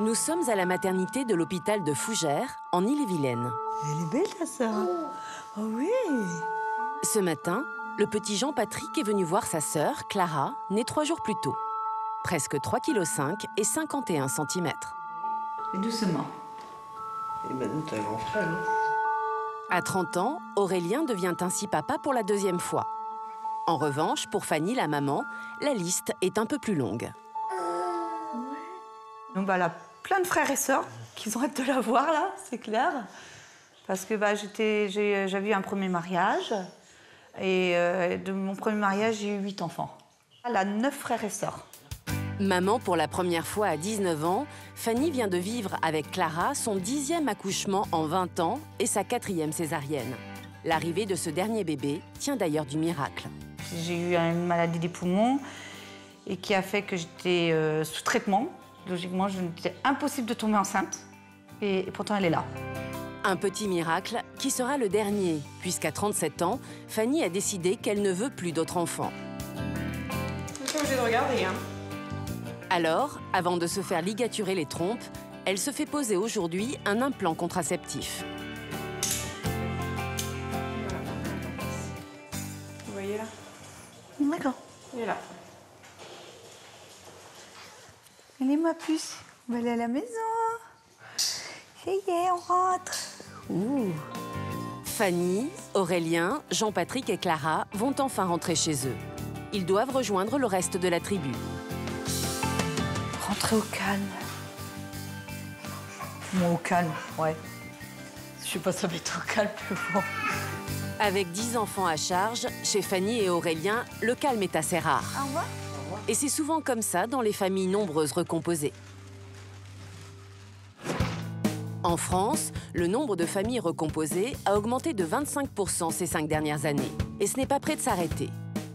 Nous sommes à la maternité de l'hôpital de Fougères, en Ille-et-Vilaine. Elle est belle, ta sœur. Oh oui Ce matin, le petit Jean-Patrick est venu voir sa sœur, Clara, née trois jours plus tôt. Presque 3,5 kg et 51 cm. Et doucement. Et maintenant, t'as un grand frère, hein À 30 ans, Aurélien devient ainsi papa pour la deuxième fois. En revanche, pour Fanny, la maman, la liste est un peu plus longue. Donc bah, elle a plein de frères et sœurs qui ont hâte de la voir là, c'est clair. Parce que bah, j'avais eu un premier mariage. Et euh, de mon premier mariage, j'ai eu huit enfants. Elle a neuf frères et sœurs. Maman pour la première fois à 19 ans, Fanny vient de vivre avec Clara son dixième accouchement en 20 ans et sa quatrième césarienne. L'arrivée de ce dernier bébé tient d'ailleurs du miracle. J'ai eu une maladie des poumons et qui a fait que j'étais euh, sous traitement. Logiquement, c'était impossible de tomber enceinte. Et, et pourtant, elle est là. Un petit miracle qui sera le dernier, puisqu'à 37 ans, Fanny a décidé qu'elle ne veut plus d'autres enfants. Vous êtes obligé de regarder, hein. Alors, avant de se faire ligaturer les trompes, elle se fait poser aujourd'hui un implant contraceptif. Vous voyez là? D'accord. Il est là. Est ma puce. On va aller à la maison. Ça y est, on rentre. Fanny, Aurélien, Jean-Patrick et Clara vont enfin rentrer chez eux. Ils doivent rejoindre le reste de la tribu. Rentrer au calme. Bon, au calme, ouais. Je sais pas, ça va être au calme, mais bon. Avec 10 enfants à charge, chez Fanny et Aurélien, le calme est assez rare. Au revoir. Et c'est souvent comme ça dans les familles nombreuses recomposées. En France, le nombre de familles recomposées a augmenté de 25% ces cinq dernières années. Et ce n'est pas prêt de s'arrêter.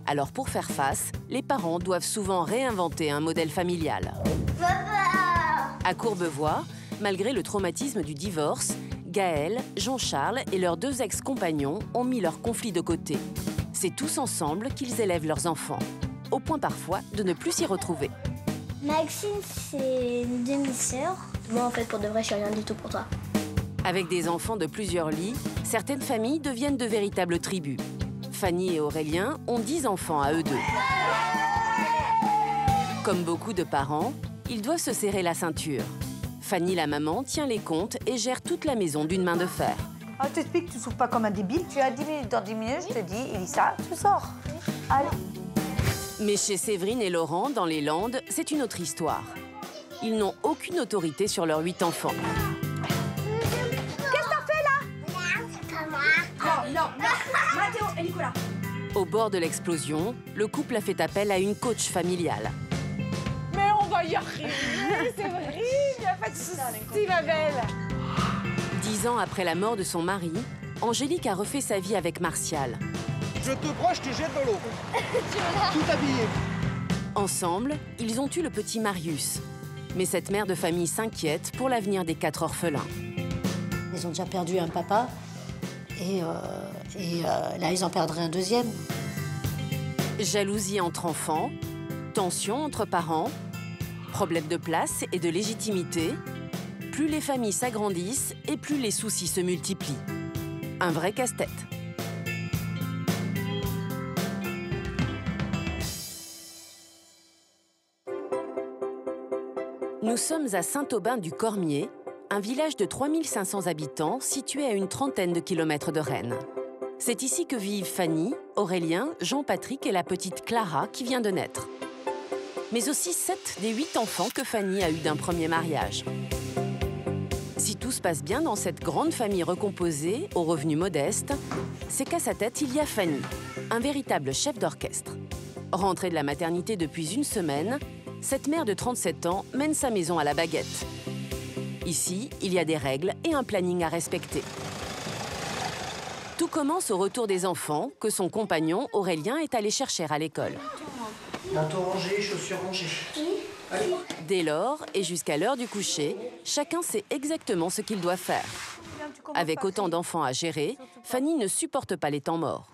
Alors pour faire face, les parents doivent souvent réinventer un modèle familial. À Courbevoie, malgré le traumatisme du divorce, Gaël, Jean-Charles et leurs deux ex-compagnons ont mis leurs conflits de côté. C'est tous ensemble qu'ils élèvent leurs enfants, au point parfois de ne plus s'y retrouver. Maxine, c'est une demi-sœur. Moi, en fait, pour de vrai, je suis rien du tout pour toi. Avec des enfants de plusieurs lits, certaines familles deviennent de véritables tribus. Fanny et Aurélien ont 10 enfants à eux deux. Comme beaucoup de parents, ils doivent se serrer la ceinture. Fanny, la maman, tient les comptes et gère toute la maison d'une main de fer. Ah, je t'explique, tu souffres pas comme un débile. Tu as 10 minutes, dans 10 minutes, je te dis, Elissa, tu sors. Allez. Mais chez Séverine et Laurent, dans les Landes, c'est une autre histoire. Ils n'ont aucune autorité sur leurs huit enfants. Au bord de l'explosion, le couple a fait appel à une coach familiale. Mais on va y arriver, c'est vrai, il n'y a pas de ma belle. Dix ans après la mort de son mari, Angélique a refait sa vie avec Martial. Je te prends, je te jette dans l'eau. Tout habillé. Ensemble, ils ont eu le petit Marius. Mais cette mère de famille s'inquiète pour l'avenir des quatre orphelins. Ils ont déjà perdu un papa et, euh, et euh, là, ils en perdraient un deuxième. Jalousie entre enfants, tension entre parents, problème de place et de légitimité. Plus les familles s'agrandissent et plus les soucis se multiplient. Un vrai casse-tête. Nous sommes à Saint-Aubin-du-Cormier, un village de 3500 habitants situé à une trentaine de kilomètres de Rennes. C'est ici que vivent Fanny, Aurélien, Jean-Patrick et la petite Clara qui vient de naître. Mais aussi sept des huit enfants que Fanny a eus d'un premier mariage. Si tout se passe bien dans cette grande famille recomposée, aux revenus modestes, c'est qu'à sa tête, il y a Fanny, un véritable chef d'orchestre. Rentrée de la maternité depuis une semaine, cette mère de 37 ans mène sa maison à la baguette. Ici, il y a des règles et un planning à respecter. Tout commence au retour des enfants que son compagnon Aurélien est allé chercher à l'école. Manteau rangé, chaussures rangées. Allez. Dès lors et jusqu'à l'heure du coucher, chacun sait exactement ce qu'il doit faire. Avec autant d'enfants à gérer, Fanny ne supporte pas les temps morts.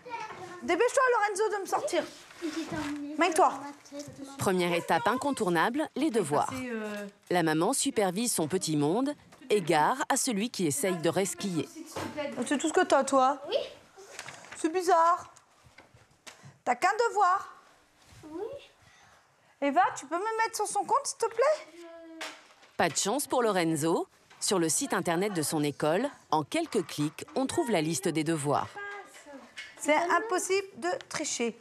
Dépêche-toi, Lorenzo, de me sortir. Terminé. Mets-toi. Première étape incontournable, les devoirs. La maman supervise son petit monde, égare à celui qui essaye de resquiller. C'est tout ce que t'as, toi Oui. C'est bizarre. T'as qu'un devoir. Oui. Eva, tu peux me mettre sur son compte, s'il te plaît? Pas de chance pour Lorenzo. Sur le site internet de son école, en quelques clics, on trouve la liste des devoirs. C'est impossible de tricher.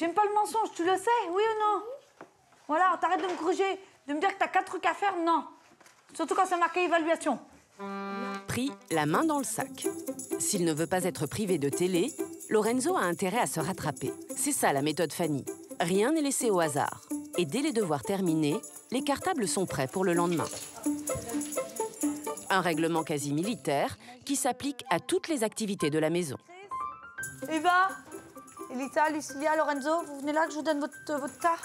J'aime pas le mensonge, tu le sais, oui ou non? Voilà, t'arrêtes de me corriger, de me dire que t'as quatre trucs à faire, non. Surtout quand c'est marqué évaluation. Pris la main dans le sac. S'il ne veut pas être privé de télé, Lorenzo a intérêt à se rattraper. C'est ça la méthode Fanny. Rien n'est laissé au hasard. Et dès les devoirs terminés, les cartables sont prêts pour le lendemain. Un règlement quasi militaire qui s'applique à toutes les activités de la maison. Eva, Elisa, Lucilia, Lorenzo, vous venez là que je vous donne votre, votre tas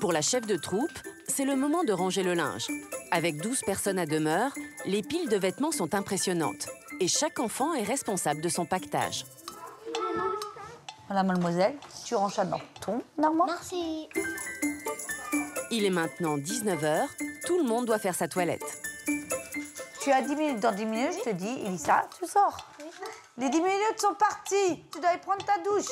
Pour la chef de troupe, c'est le moment de ranger le linge. Avec 12 personnes à demeure, les piles de vêtements sont impressionnantes. Et chaque enfant est responsable de son pactage. Voilà, mademoiselle, tu ranges ça dans ton armoire. Merci. Il est maintenant 19h, tout le monde doit faire sa toilette. Tu as 10 minutes. Dans 10 minutes, je te dis, Elisa, tu sors. Les 10 minutes sont parties. Tu dois aller prendre ta douche.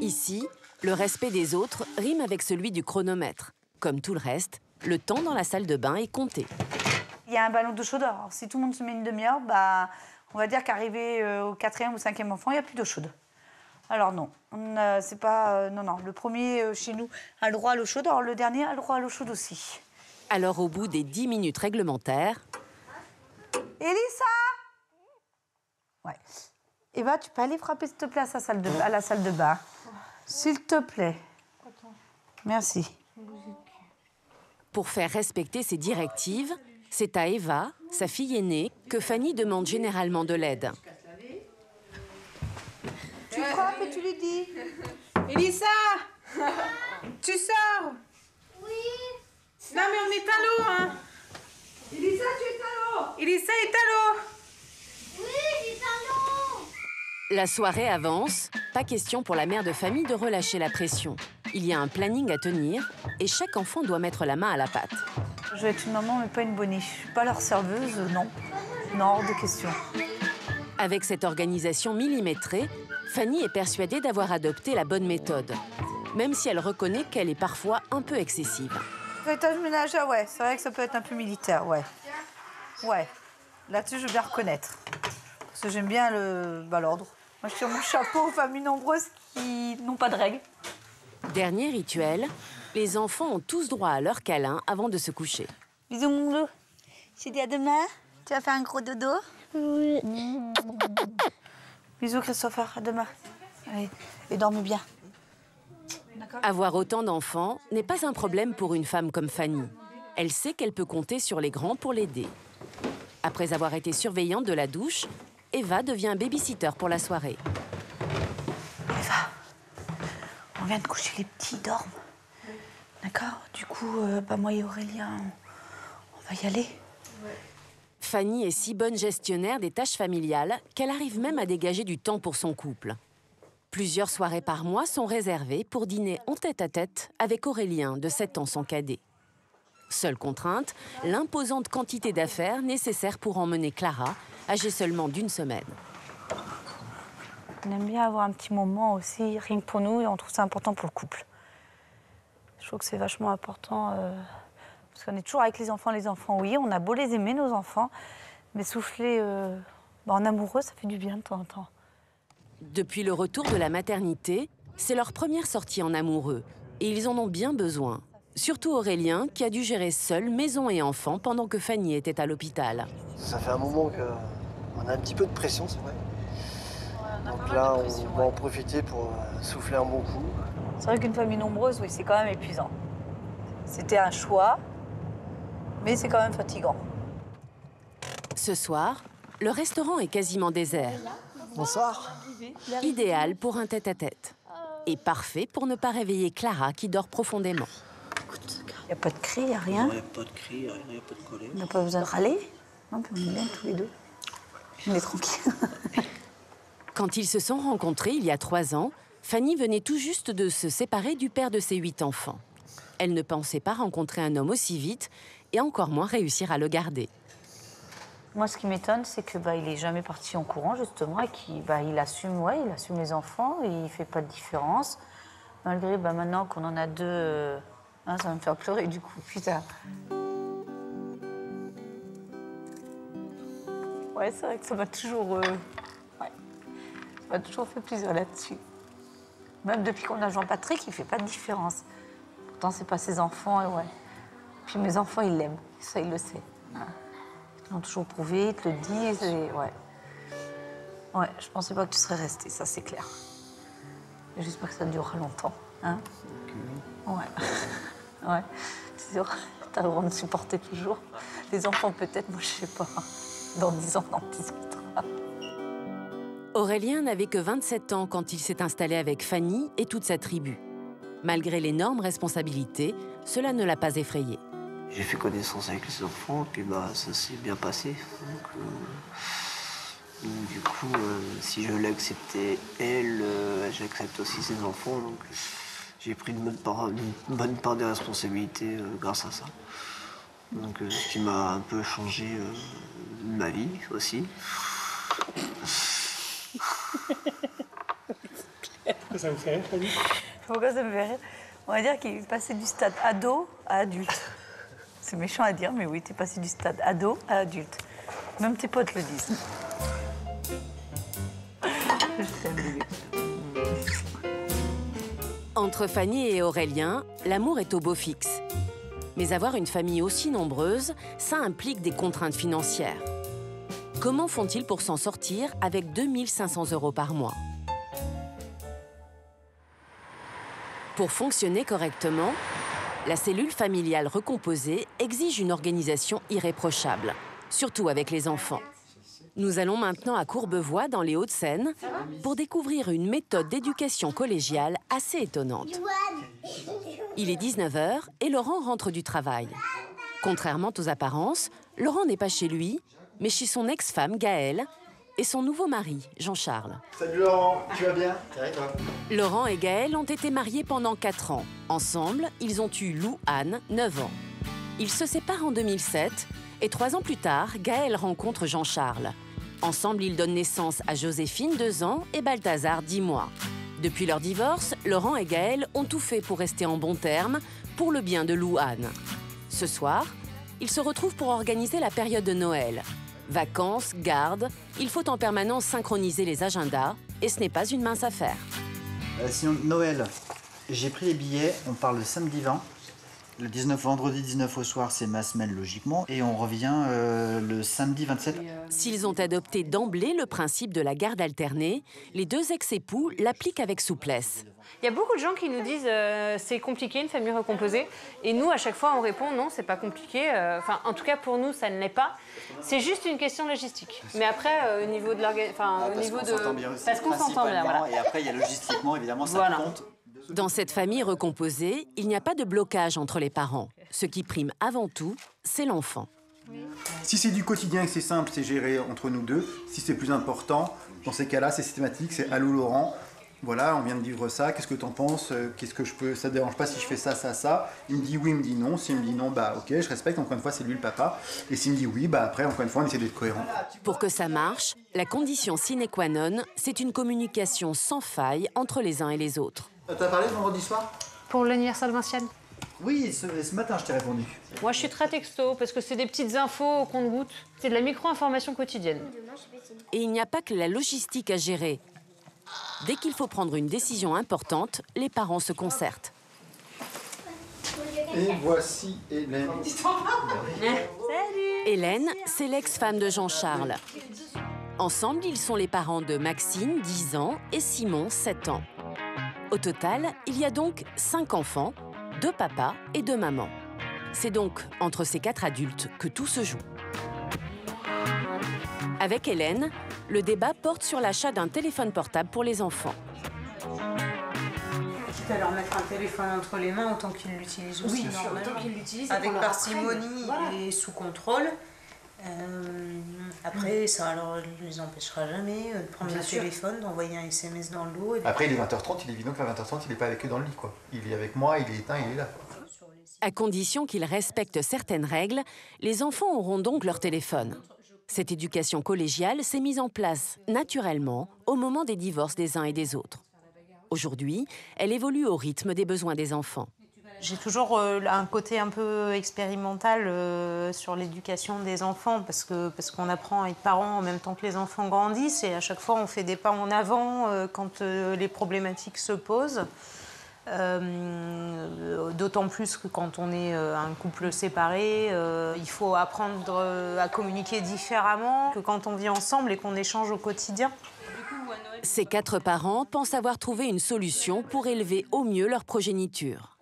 Ici, le respect des autres rime avec celui du chronomètre. Comme tout le reste, le temps dans la salle de bain est compté. Il y a un ballon d'eau chaude. Alors, si tout le monde se met une demi-heure, bah, on va dire qu'arrivé euh, au quatrième ou cinquième enfant, il n'y a plus d'eau chaude. Alors non, on, euh, c'est pas... euh, non, non, le premier euh, chez nous a le droit à l'eau chaude, alors le dernier a le droit à l'eau chaude aussi. Alors au bout des 10 minutes réglementaires, Elisa? Ouais. Eva, tu peux aller frapper, s'il te plaît, à, sa salle de, à la salle de bain. S'il te plaît. Merci. pour faire respecter ces directives, c'est à Eva, sa fille aînée, que Fanny demande généralement de l'aide. Tu frappes et tu lui dis? Elisa Tu sors Oui. Non, mais on est à l'eau, hein Elisa, tu es à l'eau Elisa est à l'eau Oui, du salon. La soirée avance, pas question pour la mère de famille de relâcher la pression. Il y a un planning à tenir et chaque enfant doit mettre la main à la pâte. Je vais être une maman, mais pas une bonnie. Je suis pas leur serveuse, non. Non, hors de question. Avec cette organisation millimétrée, Fanny est persuadée d'avoir adopté la bonne méthode, même si elle reconnaît qu'elle est parfois un peu excessive. Ménagère, ouais. C'est vrai que ça peut être un peu militaire, ouais. Ouais. Là-dessus, je veux bien reconnaître. Parce que j'aime bien le, bah, l'ordre. Moi, je tire mon chapeau aux familles nombreuses qui n'ont pas de règles. Dernier rituel, les enfants ont tous droit à leur câlin avant de se coucher. Bisous, mon loup. Je te dis à demain. Tu vas faire un gros dodo Oui. Bisous, Christopher. À demain. Allez, et dormez bien. Avoir autant d'enfants n'est pas un problème pour une femme comme Fanny. Elle sait qu'elle peut compter sur les grands pour l'aider. Après avoir été surveillante de la douche, Eva devient babysitter pour la soirée. Eva, on vient de coucher les petits, ils dorment. D'accord? Du coup, euh, moi et Aurélien, on, on va y aller. Fanny est si bonne gestionnaire des tâches familiales qu'elle arrive même à dégager du temps pour son couple. Plusieurs soirées par mois sont réservées pour dîner en tête-à-tête avec Aurélien, de 7 ans, son cadet. Seule contrainte, l'imposante quantité d'affaires nécessaires pour emmener Clara, âgée seulement d'une semaine. On aime bien avoir un petit moment aussi, rien que pour nous, et on trouve ça important pour le couple. Je trouve que c'est vachement important, euh, parce qu'on est toujours avec les enfants. Les enfants, oui, on a beau les aimer, nos enfants, mais souffler euh, bah, en amoureux, ça fait du bien de temps en temps. Depuis le retour de la maternité, c'est leur première sortie en amoureux, et ils en ont bien besoin. Surtout Aurélien, qui a dû gérer seul maison et enfants pendant que Fanny était à l'hôpital. Ça fait un moment qu'on a un petit peu de pression, c'est vrai. Donc là, on va en profiter pour euh, souffler un bon coup. C'est vrai qu'une famille nombreuse, oui, c'est quand même épuisant. C'était un choix, mais c'est quand même fatigant. Ce soir, le restaurant est quasiment désert, Bonsoir. idéal pour un tête-à-tête. Et parfait pour ne pas réveiller Clara qui dort profondément. Il n'y a pas de cri, il n'y a rien. Il n'y a pas de cri, il n'y a pas de colère. On n'a pas besoin de râler. Non, puis on est bien tous les deux. On est tranquille. Quand ils se sont rencontrés il y a trois ans, Fanny venait tout juste de se séparer du père de ses huit enfants. Elle ne pensait pas rencontrer un homme aussi vite et encore moins réussir à le garder. Moi, ce qui m'étonne, c'est que bah, il est jamais parti en courant justement et qu'il bah, il assume, ouais, il assume les enfants et il fait pas de différence. Malgré bah, maintenant qu'on en a deux, hein, ça va me faire pleurer du coup, putain. Ouais, c'est vrai que ça m'a toujours, euh, ouais, ça m'a toujours fait plaisir là-dessus. Même depuis qu'on a Jean-Patrick, il fait pas de différence. Pourtant, c'est pas ses enfants, et ouais. Puis mes enfants, ils l'aiment, ça, ils le savent. Ils l'ont toujours prouvé, ils te le disent, et ouais. Ouais, je pensais pas que tu serais resté, ça c'est clair. J'espère que ça durera longtemps, hein Ouais. Ouais, c'est sûr, t'as le droit de me supporter toujours. Les enfants peut-être, moi je sais pas. Dans 10 ans, on en discutera. Aurélien n'avait que 27 ans quand il s'est installé avec Fanny et toute sa tribu. Malgré l'énorme responsabilité, cela ne l'a pas effrayé. J'ai fait connaissance avec les enfants, puis bah, ça s'est bien passé. Donc, euh, donc, du coup, euh, si je l'ai accepté elle, euh, j'accepte aussi ses enfants. Donc j'ai pris une bonne part, une bonne part des responsabilités euh, grâce à ça. Donc euh, ce qui m'a un peu changé euh, ma vie aussi. Ça vous fait rire, Fanny Pourquoi ça me fait rire? On va dire qu'il est passé du stade ado à adulte. C'est méchant à dire, mais oui, t'es passé du stade ado à adulte. Même tes potes le disent. Entre Fanny et Aurélien, l'amour est au beau fixe. Mais avoir une famille aussi nombreuse, ça implique des contraintes financières. Comment font-ils pour s'en sortir avec 2500 euros par mois? Pour fonctionner correctement, la cellule familiale recomposée exige une organisation irréprochable, surtout avec les enfants. Nous allons maintenant à Courbevoie, dans les Hauts-de-Seine, pour découvrir une méthode d'éducation collégiale assez étonnante. Il est 19h et Laurent rentre du travail. Contrairement aux apparences, Laurent n'est pas chez lui, mais chez son ex-femme Gaëlle et son nouveau mari, Jean-Charles. Salut Laurent, tu vas bien? Toi? Laurent et Gaëlle ont été mariés pendant 4 ans. Ensemble, ils ont eu Lou Anne, 9 ans. Ils se séparent en 2007 et trois ans plus tard, Gaëlle rencontre Jean-Charles. Ensemble, ils donnent naissance à Joséphine, 2 ans, et Balthazar, 10 mois. Depuis leur divorce, Laurent et Gaëlle ont tout fait pour rester en bons termes, pour le bien de Lou Anne. Ce soir, ils se retrouvent pour organiser la période de Noël. Vacances, garde, il faut en permanence synchroniser les agendas, et ce n'est pas une mince affaire. Euh, sinon, Noël, j'ai pris les billets, on part le samedi 20. Le 19, vendredi 19 au soir, c'est ma semaine logiquement. Et on revient euh, le samedi 27. S'ils ont adopté d'emblée le principe de la garde alternée, les deux ex-époux l'appliquent avec souplesse. Il y a beaucoup de gens qui nous disent euh, c'est compliqué une famille recomposée et nous à chaque fois on répond non c'est pas compliqué euh, enfin en tout cas pour nous ça ne l'est pas c'est juste une question logistique mais après euh, au niveau de l'orga- enfin au parce niveau qu'on de s'entend bien aussi, parce qu'on s'entend bien voilà Et après, il y a logistiquement, évidemment, ça Voilà. compte. Dans cette famille recomposée, il n'y a pas de blocage entre les parents. Ce qui prime avant tout, c'est l'enfant. Si c'est du quotidien et que c'est simple, c'est géré entre nous deux. Si c'est plus important, dans ces cas-là, c'est systématique, c'est Allô Laurent, voilà, on vient de vivre ça, qu'est-ce que t'en penses? Qu'est-ce que je peux. Ça te dérange pas si je fais ça, ça, ça? Il me dit oui, il me dit non. S'il me dit non, bah ok, je respecte, encore une fois, c'est lui le papa. Et s'il me dit oui, bah après, encore une fois, on essaie d'être cohérent. Pour que ça marche, la condition sine qua non, c'est une communication sans faille entre les uns et les autres. T'as parlé vendredi soir? Pour l'anniversaire de Vinciane Oui, ce, ce matin, je t'ai répondu. moi je suis très texto parce que c'est des petites infos au compte-gouttes c'est de la micro-information quotidienne Et il n'y a pas que la logistique à gérer. Dès qu'il faut prendre une décision importante, les parents se concertent. Et voici Hélène. Hélène, c'est l'ex-femme de Jean-Charles. Ensemble, ils sont les parents de Maxime, 10 ans, et Simon, 7 ans. Au total, il y a donc 5 enfants, deux papas et deux mamans. C'est donc entre ces quatre adultes que tout se joue. Avec Hélène, le débat porte sur l'achat d'un téléphone portable pour les enfants. Quitte à leur mettre un téléphone entre les mains, autant qu'ils l'utilisent aussi. normalement. Avec parcimonie et sous contrôle. Euh, après, ça ne les empêchera jamais euh, de prendre Bien le sûr. téléphone, d'envoyer un SMS dans le lot. Et de- Après, il est 20h30, il est évident qu'à 20h30, il n'est pas avec eux dans le lit. Quoi. Il est avec moi, il est éteint, il est là. À condition qu'ils respectent certaines règles, les enfants auront donc leur téléphone. Cette éducation collégiale s'est mise en place naturellement au moment des divorces des uns et des autres. Aujourd'hui, elle évolue au rythme des besoins des enfants. J'ai toujours euh, un côté un peu expérimental euh, sur l'éducation des enfants parce que parce qu'on apprend à être parent en même temps que les enfants grandissent et à chaque fois on fait des pas en avant euh, quand les problématiques se posent. D'autant plus que quand on est un couple séparé, il faut apprendre à communiquer différemment que quand on vit ensemble et qu'on échange au quotidien. Ces quatre parents pensent avoir trouvé une solution pour élever au mieux leur progéniture.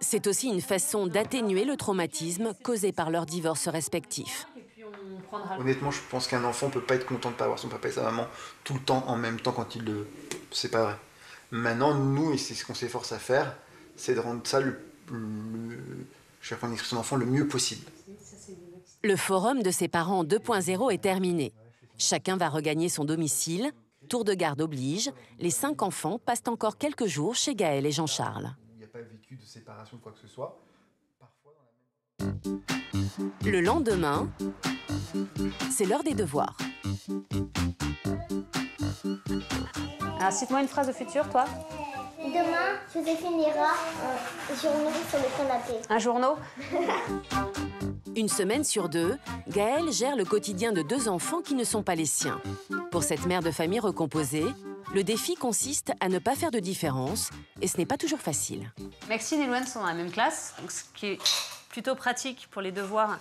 C'est aussi une façon d'atténuer le traumatisme causé par leurs divorces respectifs. Honnêtement, je pense qu'un enfant peut pas être content de pas avoir son papa et sa maman tout le temps en même temps quand il le. C'est pas vrai. Maintenant, nous, et c'est ce qu'on s'efforce à faire, c'est de rendre ça le. le... Je vais l'expression d'enfant le mieux possible. Le forum de ses parents 2.0 est terminé. Chacun va regagner son domicile. Tour de garde oblige. Les cinq enfants passent encore quelques jours chez Gaël et Jean-Charles. Vécu de séparation quoi que ce soit. Le lendemain, c'est l'heure des devoirs. Alors, cite-moi une phrase de futur, toi. Demain, Joséphine ira un journaux sur le canapé. Un journaux Une semaine sur deux, Gaël gère le quotidien de deux enfants qui ne sont pas les siens. Pour cette mère de famille recomposée, le défi consiste à ne pas faire de différence, et ce n'est pas toujours facile. Maxine et Loane sont dans la même classe, ce qui est plutôt pratique pour les devoirs.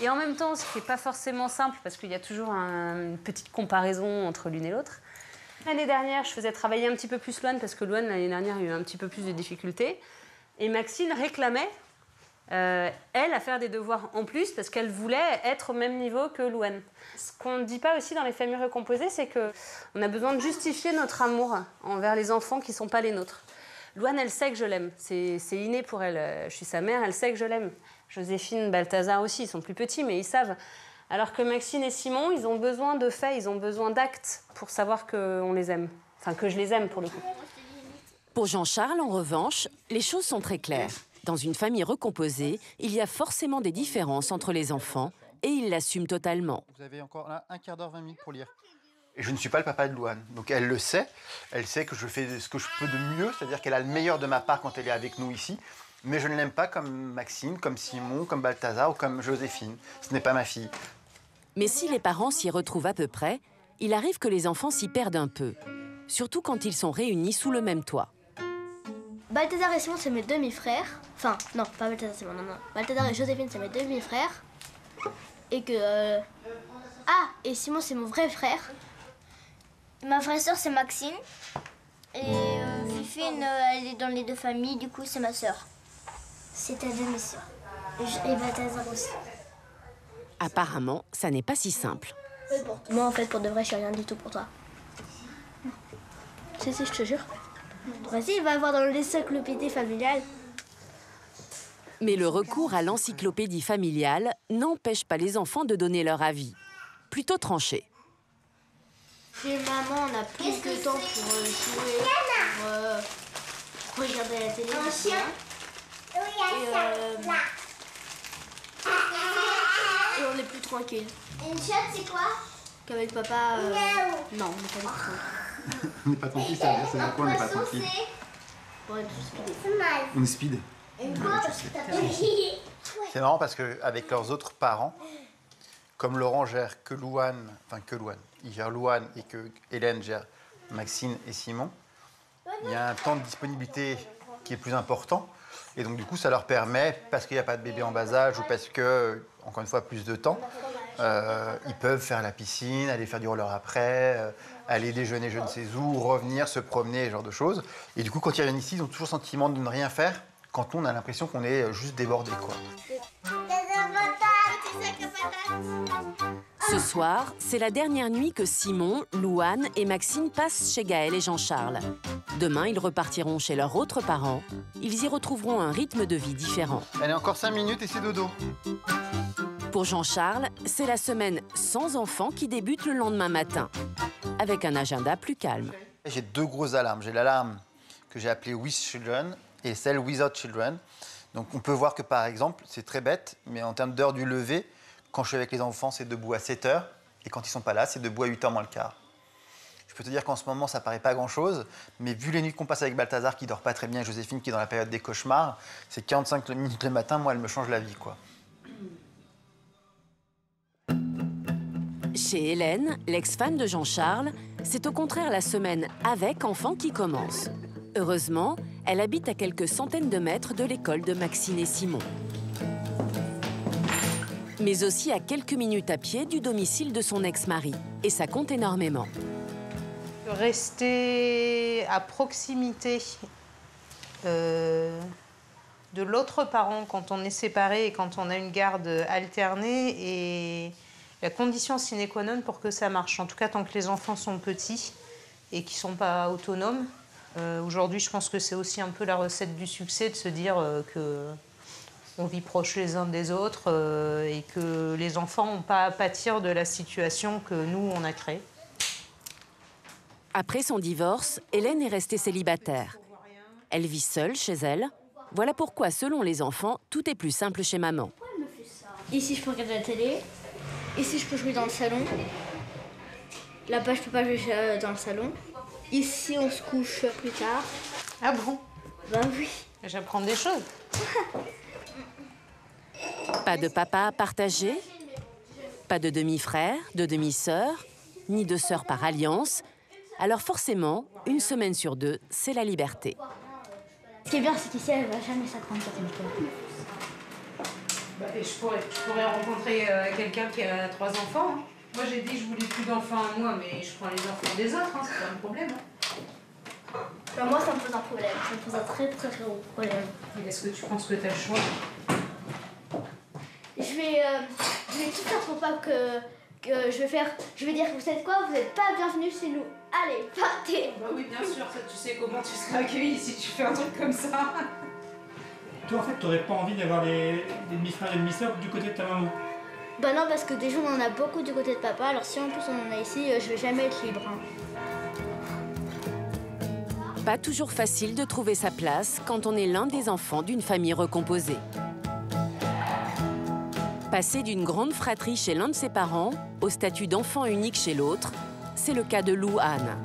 Et en même temps, ce qui n'est pas forcément simple, parce qu'il y a toujours un- une petite comparaison entre l'une et l'autre. L'année dernière, je faisais travailler un petit peu plus Loane, parce que Loane, l'année dernière, a eu un petit peu plus de difficultés. Et Maxine réclamait, euh, elle, à faire des devoirs en plus, parce qu'elle voulait être au même niveau que Loane. Ce qu'on ne dit pas aussi dans les familles recomposées, c'est qu'on a besoin de justifier notre amour envers les enfants qui ne sont pas les nôtres. Loane, elle sait que je l'aime. C'est inné pour elle. Je suis sa mère, elle sait que je l'aime. Joséphine, Balthazar aussi, ils sont plus petits, mais ils savent. Alors que Maxine et Simon, ils ont besoin de faits, ils ont besoin d'actes pour savoir qu'on les aime. Enfin, que je les aime pour le coup. Pour Jean-Charles, en revanche, les choses sont très claires. Dans une famille recomposée, il y a forcément des différences entre les enfants, et il l'assume totalement. Vous avez encore un, un quart d'heure, 20 minutes pour lire. Et je ne suis pas le papa de Louane. Donc elle le sait. Elle sait que je fais ce que je peux de mieux, c'est-à-dire qu'elle a le meilleur de ma part quand elle est avec nous ici. Mais je ne l'aime pas comme Maxime, comme Simon, comme Balthazar ou comme Joséphine. Ce n'est pas ma fille. Mais si les parents s'y retrouvent à peu près, il arrive que les enfants s'y perdent un peu, surtout quand ils sont réunis sous le même toit. Balthazar et Simon, c'est mes demi-frères. Enfin, non, pas Balthazar et Simon, non, non. Balthazar et Joséphine, c'est mes demi-frères. Et que. euh, Ah, et Simon, c'est mon vrai frère. Ma vraie sœur, c'est Maxine. Et euh, Fifine, euh, elle est dans les deux familles, du coup, c'est ma sœur. C'est ta demi-sœur. Et, Balthazar aussi. Apparemment, ça n'est pas si simple. Moi, en fait, pour de vrai, je suis rien du tout pour toi. Si, si, je te jure. Vas-y, va voir dans l'encyclopédie familiale. Mais le recours à l'encyclopédie familiale n'empêche pas les enfants de donner leur avis. Plutôt tranché. Chez maman, on a plus de temps pour euh, jouer, pour euh, regarder la télé. Un chien Et, euh, et on est plus tranquille. Une chatte, c'est quoi? Qu'avec papa. euh, Non, on n'est pas du tout tranquille. On n'est pas tranquille, ça veut dire c'est pourquoi on n'est pas tranquille. On est speedés. On est speed. C'est marrant parce qu'avec leurs autres parents, comme Laurent gère que Louane, enfin que Louane, il gère Louane et que Hélène gère Maxine et Simon, il y a un temps de disponibilité qui est plus important. Et donc du coup, ça leur permet, parce qu'il n'y a pas de bébé en bas âge ou parce que, encore une fois, plus de temps, euh, ils peuvent faire la piscine, aller faire du roller après, euh, aller déjeuner je ne sais où, revenir, se promener, ce genre de choses. Et du coup, quand ils reviennent ici, ils ont toujours le sentiment de ne rien faire quand on a l'impression qu'on est juste débordé. Quoi. Ce soir, c'est la dernière nuit que Simon, Louane et Maxine passent chez Gaël et Jean-Charles. Demain, ils repartiront chez leurs autres parents. Ils y retrouveront un rythme de vie différent. Elle est encore 5 minutes et c'est dodo. Pour Jean-Charles, c'est la semaine sans enfants qui débute le lendemain matin, avec un agenda plus calme. J'ai deux grosses alarmes. J'ai l'alarme que j'ai appelée With Children et celle Without Children. Donc on peut voir que par exemple, c'est très bête, mais en termes d'heure du lever, quand je suis avec les enfants, c'est debout à 7 heures, et quand ils sont pas là, c'est debout à 8 heures moins le quart. Je peux te dire qu'en ce moment, ça paraît pas grand-chose, mais vu les nuits qu'on passe avec Balthazar qui dort pas très bien, et Joséphine qui est dans la période des cauchemars, c'est 45 minutes le matin, moi, elle me change la vie, quoi. Chez Hélène, l'ex-fan de Jean-Charles, c'est au contraire la semaine avec enfants qui commence. Heureusement, elle habite à quelques centaines de mètres de l'école de Maxine et Simon. Mais aussi à quelques minutes à pied du domicile de son ex-mari. Et ça compte énormément. Rester à proximité euh, de l'autre parent quand on est séparé et quand on a une garde alternée est la condition sine qua non pour que ça marche. En tout cas, tant que les enfants sont petits et qu'ils ne sont pas autonomes. Euh, Aujourd'hui, je pense que c'est aussi un peu la recette du succès de se dire euh, que on vit proches les uns des autres euh, et que les enfants n'ont pas à pâtir de la situation que nous, on a créée. Après son divorce, Hélène est restée célibataire. Elle vit seule chez elle. Voilà pourquoi, selon les enfants, tout est plus simple chez maman. Ici, je peux regarder la télé. Ici, je peux jouer dans le salon. Là-bas, je peux pas jouer euh, dans le salon. Ici, on se couche plus tard. Ah bon? Bah oui. J'apprends des choses. Pas de papa à partager, pas de demi-frère, de demi-sœur, ni de sœur par alliance. Alors forcément, une semaine sur deux, c'est la liberté. Ce qui est bien, c'est qu'ici, elle va jamais toi. Bah, et je, pourrais, je pourrais rencontrer euh, quelqu'un qui a trois enfants. hein. Moi, j'ai dit que je voulais plus d'enfants à moi, mais je prends les enfants des autres, hein, c'est pas un problème. hein. Bah, moi, ça me pose un problème. Ça me pose un très très gros problème. Est-ce que tu penses que tu as le choix? Je vais, euh, je vais tout faire pour pas que, que je vais faire. Je vais dire, vous savez quoi? Vous n'êtes pas bienvenus chez nous. Allez, partez Bah oui, bien sûr, ça, tu sais comment tu seras accueilli si tu fais un truc comme ça. Toi, en fait, t'aurais pas envie d'avoir des, des demi-frères et demi-sœurs du côté de ta maman Bah non, parce que déjà on en a beaucoup du côté de papa, alors si en plus on en a ici, euh, je vais jamais être libre. hein. Pas toujours facile de trouver sa place quand on est l'un des enfants d'une famille recomposée. Passer d'une grande fratrie chez l'un de ses parents au statut d'enfant unique chez l'autre, c'est le cas de Lou Anne.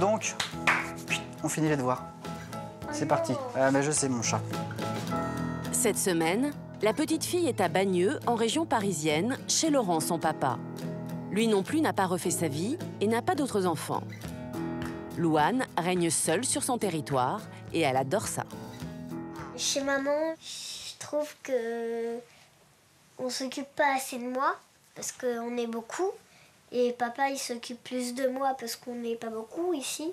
Donc, on finit les devoirs. C'est parti. Ah, mais je sais, mon chat. Cette semaine, la petite fille est à Bagneux, en région parisienne, chez Laurent, son papa. Lui non plus n'a pas refait sa vie et n'a pas d'autres enfants. Louane règne seule sur son territoire et elle adore ça. Chez maman, je trouve que on s'occupe pas assez de moi parce qu'on est beaucoup. Et papa, il s'occupe plus de moi parce qu'on n'est pas beaucoup ici.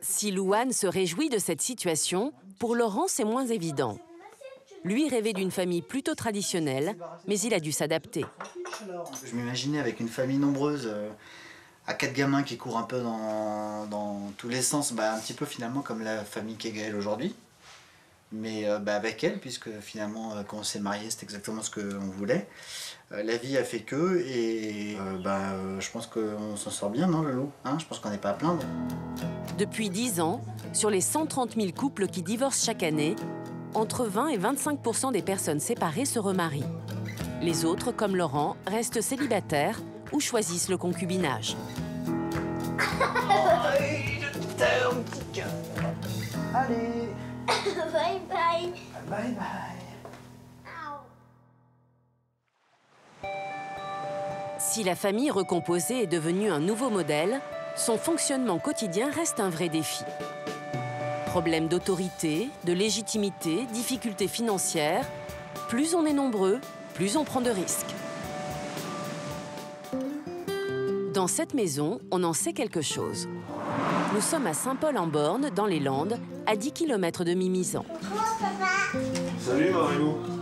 Si Louane se réjouit de cette situation, pour Laurent, c'est moins évident. Lui rêvait d'une famille plutôt traditionnelle, mais il a dû s'adapter. Je m'imaginais avec une famille nombreuse, euh, à quatre gamins qui courent un peu dans, dans tous les sens, bah, un petit peu finalement comme la famille qu'est Gaëlle aujourd'hui. Mais euh, bah, avec elle, puisque finalement, euh, quand on s'est marié, c'est exactement ce qu'on voulait. Euh, la vie a fait que, et euh, bah, euh, je pense qu'on s'en sort bien, non, Lolo hein? Je pense qu'on n'est pas à plaindre. Depuis 10 ans, sur les 130 000 couples qui divorcent chaque année, entre 20 et 25% des personnes séparées se remarient. Les autres, comme Laurent, restent célibataires ou choisissent le concubinage. Allez bye bye. Bye bye Si la famille recomposée est devenue un nouveau modèle, son fonctionnement quotidien reste un vrai défi. Problèmes d'autorité, de légitimité, difficultés financières, plus on est nombreux, plus on prend de risques. Dans cette maison, on en sait quelque chose. Nous sommes à Saint-Paul-en-Borne, dans les Landes, à 10 km de Mimizan. Salut Marilou.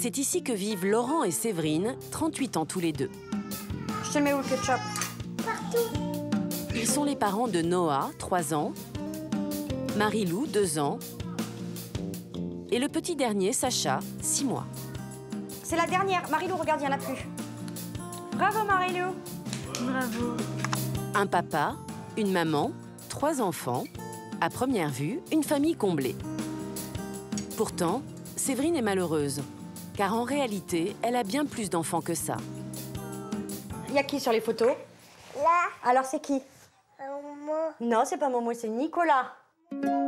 C'est ici que vivent Laurent et Séverine, 38 ans tous les deux. Je te mets où le ketchup Ils sont les parents de Noah, 3 ans, Marie-Lou, 2 ans, et le petit dernier, Sacha, 6 mois. c'est la dernière. Marilou, regarde, il n'y en a plus. Bravo, Marilou. Bravo. Un papa, une maman, trois enfants. À première vue, une famille comblée. Pourtant, Séverine est malheureuse, car en réalité, elle a bien plus d'enfants que ça. Il y a qui sur les photos? Là, Alors, c'est qui? Maman. Non, c'est pas Momo, c'est Nicolas.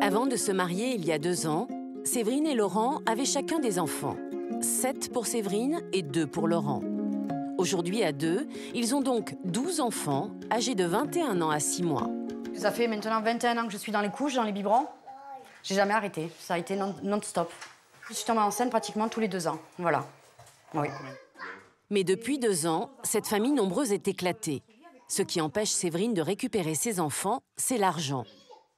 Avant de se marier il y a deux ans, Séverine et Laurent avaient chacun des enfants. Sept pour Séverine et deux pour Laurent. Aujourd'hui, à deux, ils ont donc 12 enfants, âgés de 21 ans à 6 mois. Ça fait maintenant 21 ans que je suis dans les couches, dans les biberons. J'ai jamais arrêté. Ça a été non- non-stop. Je suis tombée enceinte pratiquement tous les deux ans. Voilà. Oui. Mais depuis deux ans, cette famille nombreuse est éclatée. Ce qui empêche Séverine de récupérer ses enfants, c'est l'argent.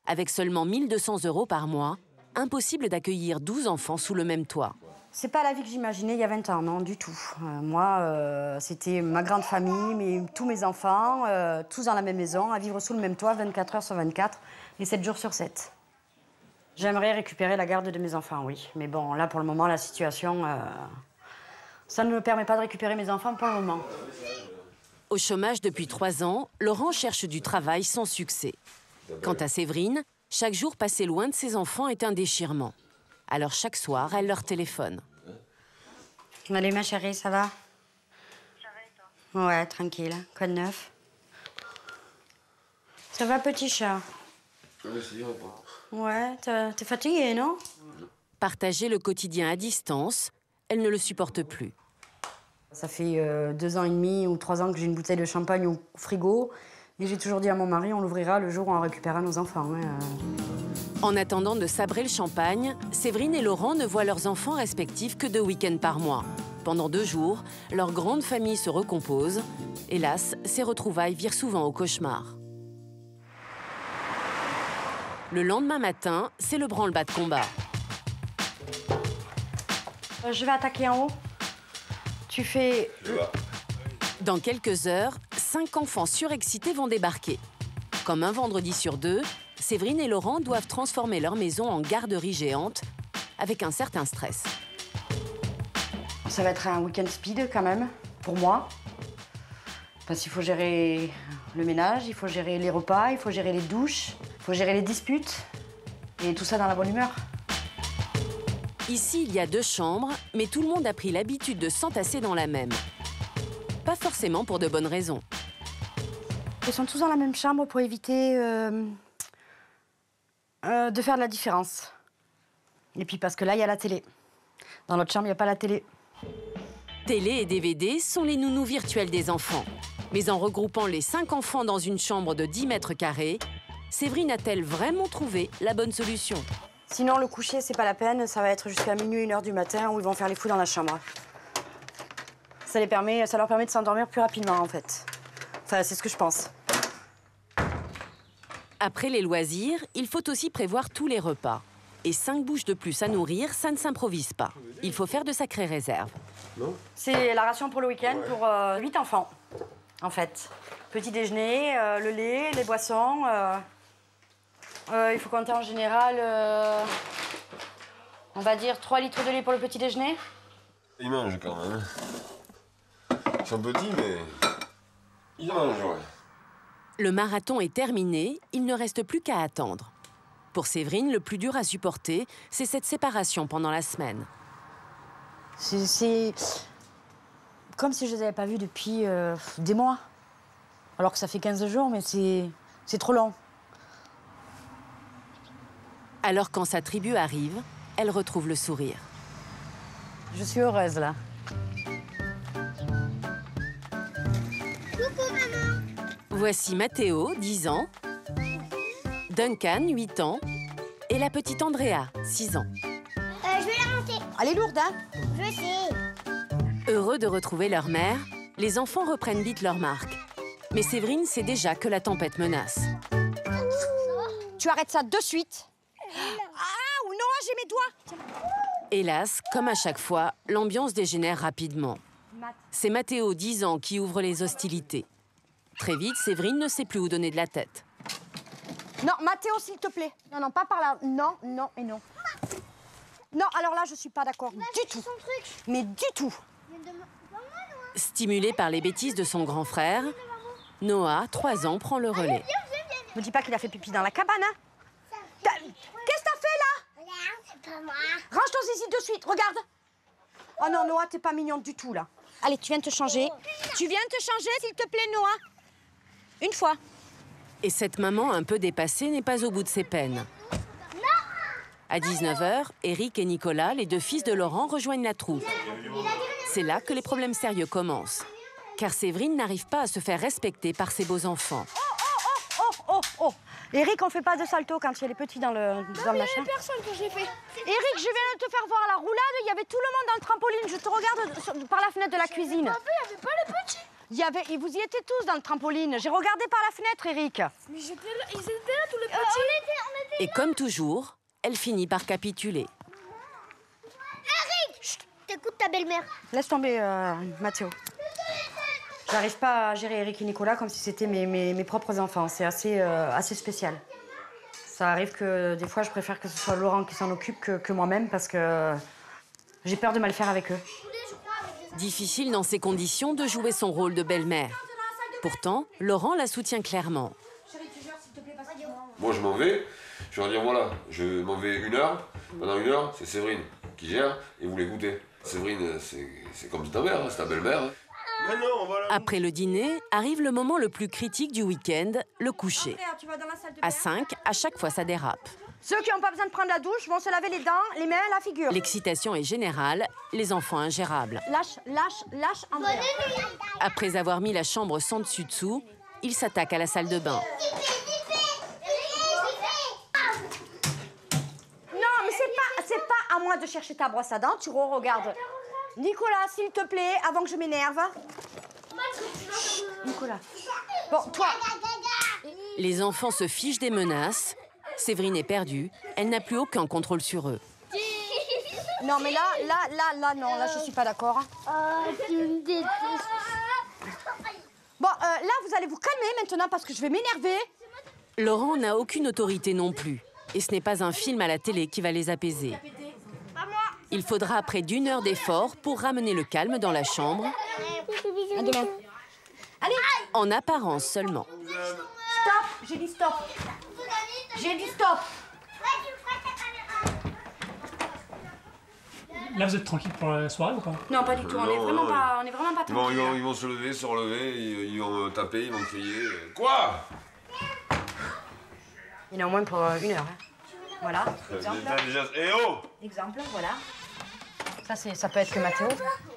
Avec seulement 1200 euros par mois, impossible d'accueillir 12 enfants sous le même toit. C'est pas la vie que j'imaginais il y a 20 ans, non, du tout. Euh, moi, euh, c'était ma grande famille, mes- tous mes enfants, euh, tous dans la même maison, à vivre sous le même toit 24 heures sur 24 et 7 jours sur 7. J'aimerais récupérer la garde de mes enfants, oui. Mais bon, là, pour le moment, la situation, euh, ça ne me permet pas de récupérer mes enfants pour le moment. Au chômage depuis trois ans, Laurent cherche du travail sans succès. Quant à Séverine, chaque jour passé loin de ses enfants est un déchirement. Alors chaque soir, elle leur téléphone. Allez, ma chérie, ça va? Ouais, tranquille. Code neuf? Ça va, petit chat? Ouais, t'es t'es fatigué, non? Partager le quotidien à distance, elle ne le supporte plus. Ça fait euh, deux ans et demi ou trois ans que j'ai une bouteille de champagne au frigo. Et j'ai toujours dit à mon mari, on l'ouvrira le jour où on récupérera nos enfants. hein, euh. En attendant de sabrer le champagne, Séverine et Laurent ne voient leurs enfants respectifs que deux week-ends par mois. Pendant deux jours, leur grande famille se recompose. Hélas, ces retrouvailles virent souvent au cauchemar. Le lendemain matin, c'est le branle-bas de combat. Euh, je vais attaquer en haut. Tu fais. Dans quelques heures, cinq enfants surexcités vont débarquer. Comme un vendredi sur deux, Séverine et Laurent doivent transformer leur maison en garderie géante avec un certain stress. Ça va être un week-end speed quand même, pour moi. Parce qu'il faut gérer le ménage, il faut gérer les repas, il faut gérer les douches, il faut gérer les disputes. Et tout ça dans la bonne humeur. Ici, il y a deux chambres, mais tout le monde a pris l'habitude de s'entasser dans la même. Pas forcément pour de bonnes raisons. Ils sont tous dans la même chambre pour éviter euh, euh, de faire de la différence. Et puis parce que là, il y a la télé. Dans l'autre chambre, il n'y a pas la télé. Télé et DVD sont les nounous virtuels des enfants. Mais en regroupant les cinq enfants dans une chambre de 10 mètres carrés, Séverine a-t-elle vraiment trouvé la bonne solution? Sinon, le coucher, c'est pas la peine. Ça va être jusqu'à minuit, une heure du matin où ils vont faire les fous dans la chambre. Ça, les permet, ça leur permet de s'endormir plus rapidement, en fait. Enfin, c'est ce que je pense. Après les loisirs, il faut aussi prévoir tous les repas. Et cinq bouches de plus à nourrir, ça ne s'improvise pas. Il faut faire de sacrées réserves. C'est la ration pour le week-end pour euh, 8 enfants, en fait. Petit déjeuner, euh, le lait, les boissons. euh, euh, il faut compter en général, euh, on va dire 3 litres de lait pour le petit déjeuner. Il mange quand même. Ils sont petits, mais. Ils mangent, ouais. Le marathon est terminé, il ne reste plus qu'à attendre. Pour Séverine, le plus dur à supporter, c'est cette séparation pendant la semaine. C'est- C'est comme si je les avais pas vus depuis euh, des mois. Alors que ça fait 15 jours, mais c'est c'est trop long. Alors quand sa tribu arrive, elle retrouve le sourire. Je suis heureuse là. Voici Mathéo, 10 ans, Duncan, 8 ans, et la petite Andrea, 6 ans. Euh, je vais la monter. Elle est lourde, hein? Je sais. Heureux de retrouver leur mère, les enfants reprennent vite leur marque. Mais Séverine sait déjà que la tempête menace. Tu arrêtes ça de suite. Ah ou non, j'ai mes doigts. Hélas, comme à chaque fois, l'ambiance dégénère rapidement. C'est Mathéo, 10 ans, qui ouvre les hostilités. Très vite, Séverine ne sait plus où donner de la tête. Non, Mathéo, s'il te plaît. Non, non, pas par là. Non, non et non. Non, alors là, je suis pas d'accord du tout. Mais du tout. Stimulé par les bêtises de son grand frère, Noah, 3 ans, prend le relais. Me dis pas qu'il a fait pipi dans la cabane, hein Qu'est-ce que t'as fait là c'est pas moi. Range ton zizi de suite, regarde Oh non, Noah, t'es pas mignonne du tout là. Allez, tu viens te changer. Tu viens te changer, s'il te plaît, Noah Une fois. Et cette maman un peu dépassée n'est pas au bout de ses peines. À 19h, Eric et Nicolas, les deux fils de Laurent, rejoignent la troupe. C'est là que les problèmes sérieux commencent. Car Séverine n'arrive pas à se faire respecter par ses beaux enfants. Oh, oh, oh Eric, on fait pas de salto quand il y a les petits dans le, dans le machin. personne que j'ai fait. Eric, je viens de te faire voir la roulade, il y avait tout le monde dans le trampoline. Je te regarde sur- par la fenêtre de la cuisine. il n'y avait pas les petits. Il y avait, et vous y étiez tous dans le trampoline. J'ai regardé par la fenêtre, Eric. Mais j'étais là, ils étaient là tous les petits. on était, on était Et comme toujours, elle finit par capituler. Eric Chut, T'écoutes ta belle-mère. Laisse tomber, euh, Mathéo. J'arrive pas à gérer Eric et Nicolas comme si c'était mes, mes- mes propres enfants. C'est assez, euh, assez spécial. Ça arrive que des fois, je préfère que ce soit Laurent qui s'en occupe que, que moi-même parce que j'ai peur de mal faire avec eux. Difficile dans ces conditions de jouer son rôle de belle-mère. Pourtant, Laurent la soutient clairement. Moi, je m'en vais. Je vais leur dire voilà, je m'en vais une heure. Pendant une heure, c'est Séverine qui gère et vous l'écoutez. Séverine, c'est comme ta mère, hein, c'est ta belle-mère. hein. Après le dîner, arrive le moment le plus critique du week-end, le coucher. À 5, à chaque fois ça dérape. Ceux qui n'ont pas besoin de prendre la douche vont se laver les dents, les mains, la figure. L'excitation est générale, les enfants ingérables. Lâche, lâche, lâche, Andrea. Après avoir mis la chambre sans dessus-dessous, ils s'attaquent à la salle de bain. Non, mais c'est pas, c'est pas à moi de chercher ta brosse à dents. Tu re-regardes. Nicolas, s'il te plaît, avant que je m'énerve. Nicolas. Bon, toi. Les enfants se fichent des menaces. Séverine est perdue, elle n'a plus aucun contrôle sur eux. Non, mais là, là, là, là, non, là, je suis pas d'accord. Oh, tu me détestes. Bon, euh, là, vous allez vous calmer maintenant parce que je vais m'énerver. Laurent n'a aucune autorité non plus. Et ce n'est pas un film à la télé qui va les apaiser. Il faudra près d'une heure d'effort pour ramener le calme dans la chambre. Allez, en apparence seulement. stop. J'ai dit stop. J'ai dit stop. Là, vous êtes tranquille pour la soirée ou pas? Non, pas du tout. On est vraiment pas, on est vraiment pas Ils vont, ils, vont, tranquille. ils vont se lever, se relever, ils, ils vont me taper, ils vont crier. Quoi? Il est au moins pour une heure. hein. Voilà. Exemple. Déjà, déjà- Eh oh Exemple, voilà. Ça, peut être que Mathéo.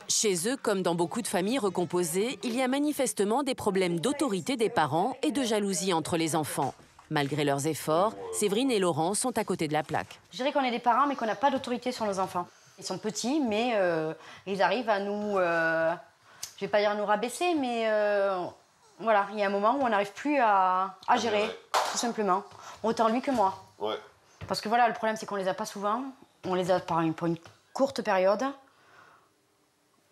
Chez eux, comme dans beaucoup de familles recomposées, il y a manifestement des problèmes d'autorité des parents et de jalousie entre les enfants. Malgré leurs efforts, Séverine et Laurent sont à côté de la plaque. Je dirais qu'on est des parents, mais qu'on n'a pas d'autorité sur nos enfants. Ils sont petits, mais euh, ils arrivent à nous. euh, je vais pas dire nous rabaisser, mais euh, voilà, il y a un moment où on n'arrive plus à, à gérer, tout simplement. Autant lui que moi. Ouais. Parce que voilà, le problème, c'est qu'on les a pas souvent. On les a par une- pour une courte période.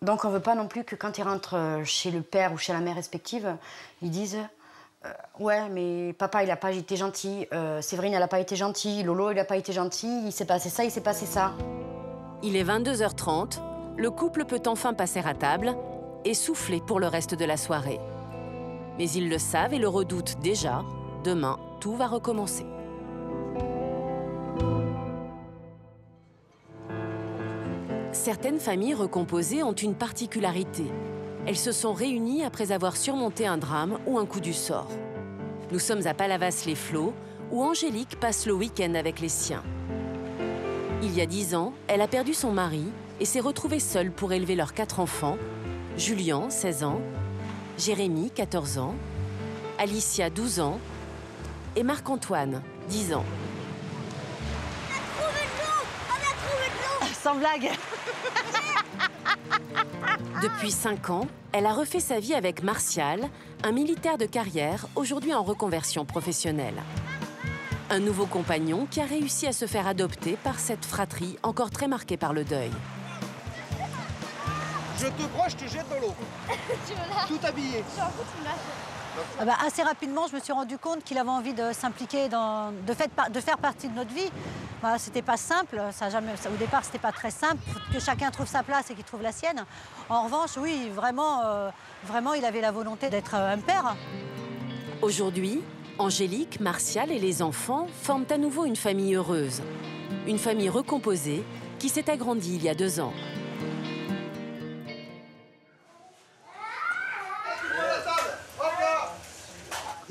Donc, on veut pas non plus que quand ils rentrent chez le père ou chez la mère respective, ils disent euh, Ouais, mais papa, il a pas été gentil. euh, Séverine, elle a pas été gentille. Lolo, il a pas été gentil. Il s'est passé ça, il s'est passé ça. Il est 22h30, le couple peut enfin passer à table et souffler pour le reste de la soirée. Mais ils le savent et le redoutent déjà. Demain, tout va recommencer. Certaines familles recomposées ont une particularité. Elles se sont réunies après avoir surmonté un drame ou un coup du sort. Nous sommes à Palavas-les-Flots, où Angélique passe le week-end avec les siens. Il y a dix ans, elle a perdu son mari et s'est retrouvée seule pour élever leurs quatre enfants Julien, 16 ans, Jérémy, 14 ans, Alicia, 12 ans et Marc-Antoine, 10 ans. Sans blague. Depuis 5 ans, elle a refait sa vie avec Martial, un militaire de carrière aujourd'hui en reconversion professionnelle. Un nouveau compagnon qui a réussi à se faire adopter par cette fratrie encore très marquée par le deuil. Je te crois, je te jette dans l'eau. Tout habillé. Ah bah, assez rapidement, je me suis rendu compte qu'il avait envie de s'impliquer, de, faire partie de notre vie. Bah, c'était pas simple, ça au départ c'était pas très simple, que chacun trouve sa place et qu'il trouve la sienne. En revanche, oui, vraiment, euh, vraiment il avait la volonté d'être euh, un père. Aujourd'hui, Angélique, Martial et les enfants forment à nouveau une famille heureuse. Une famille recomposée qui s'est agrandie il y a deux ans.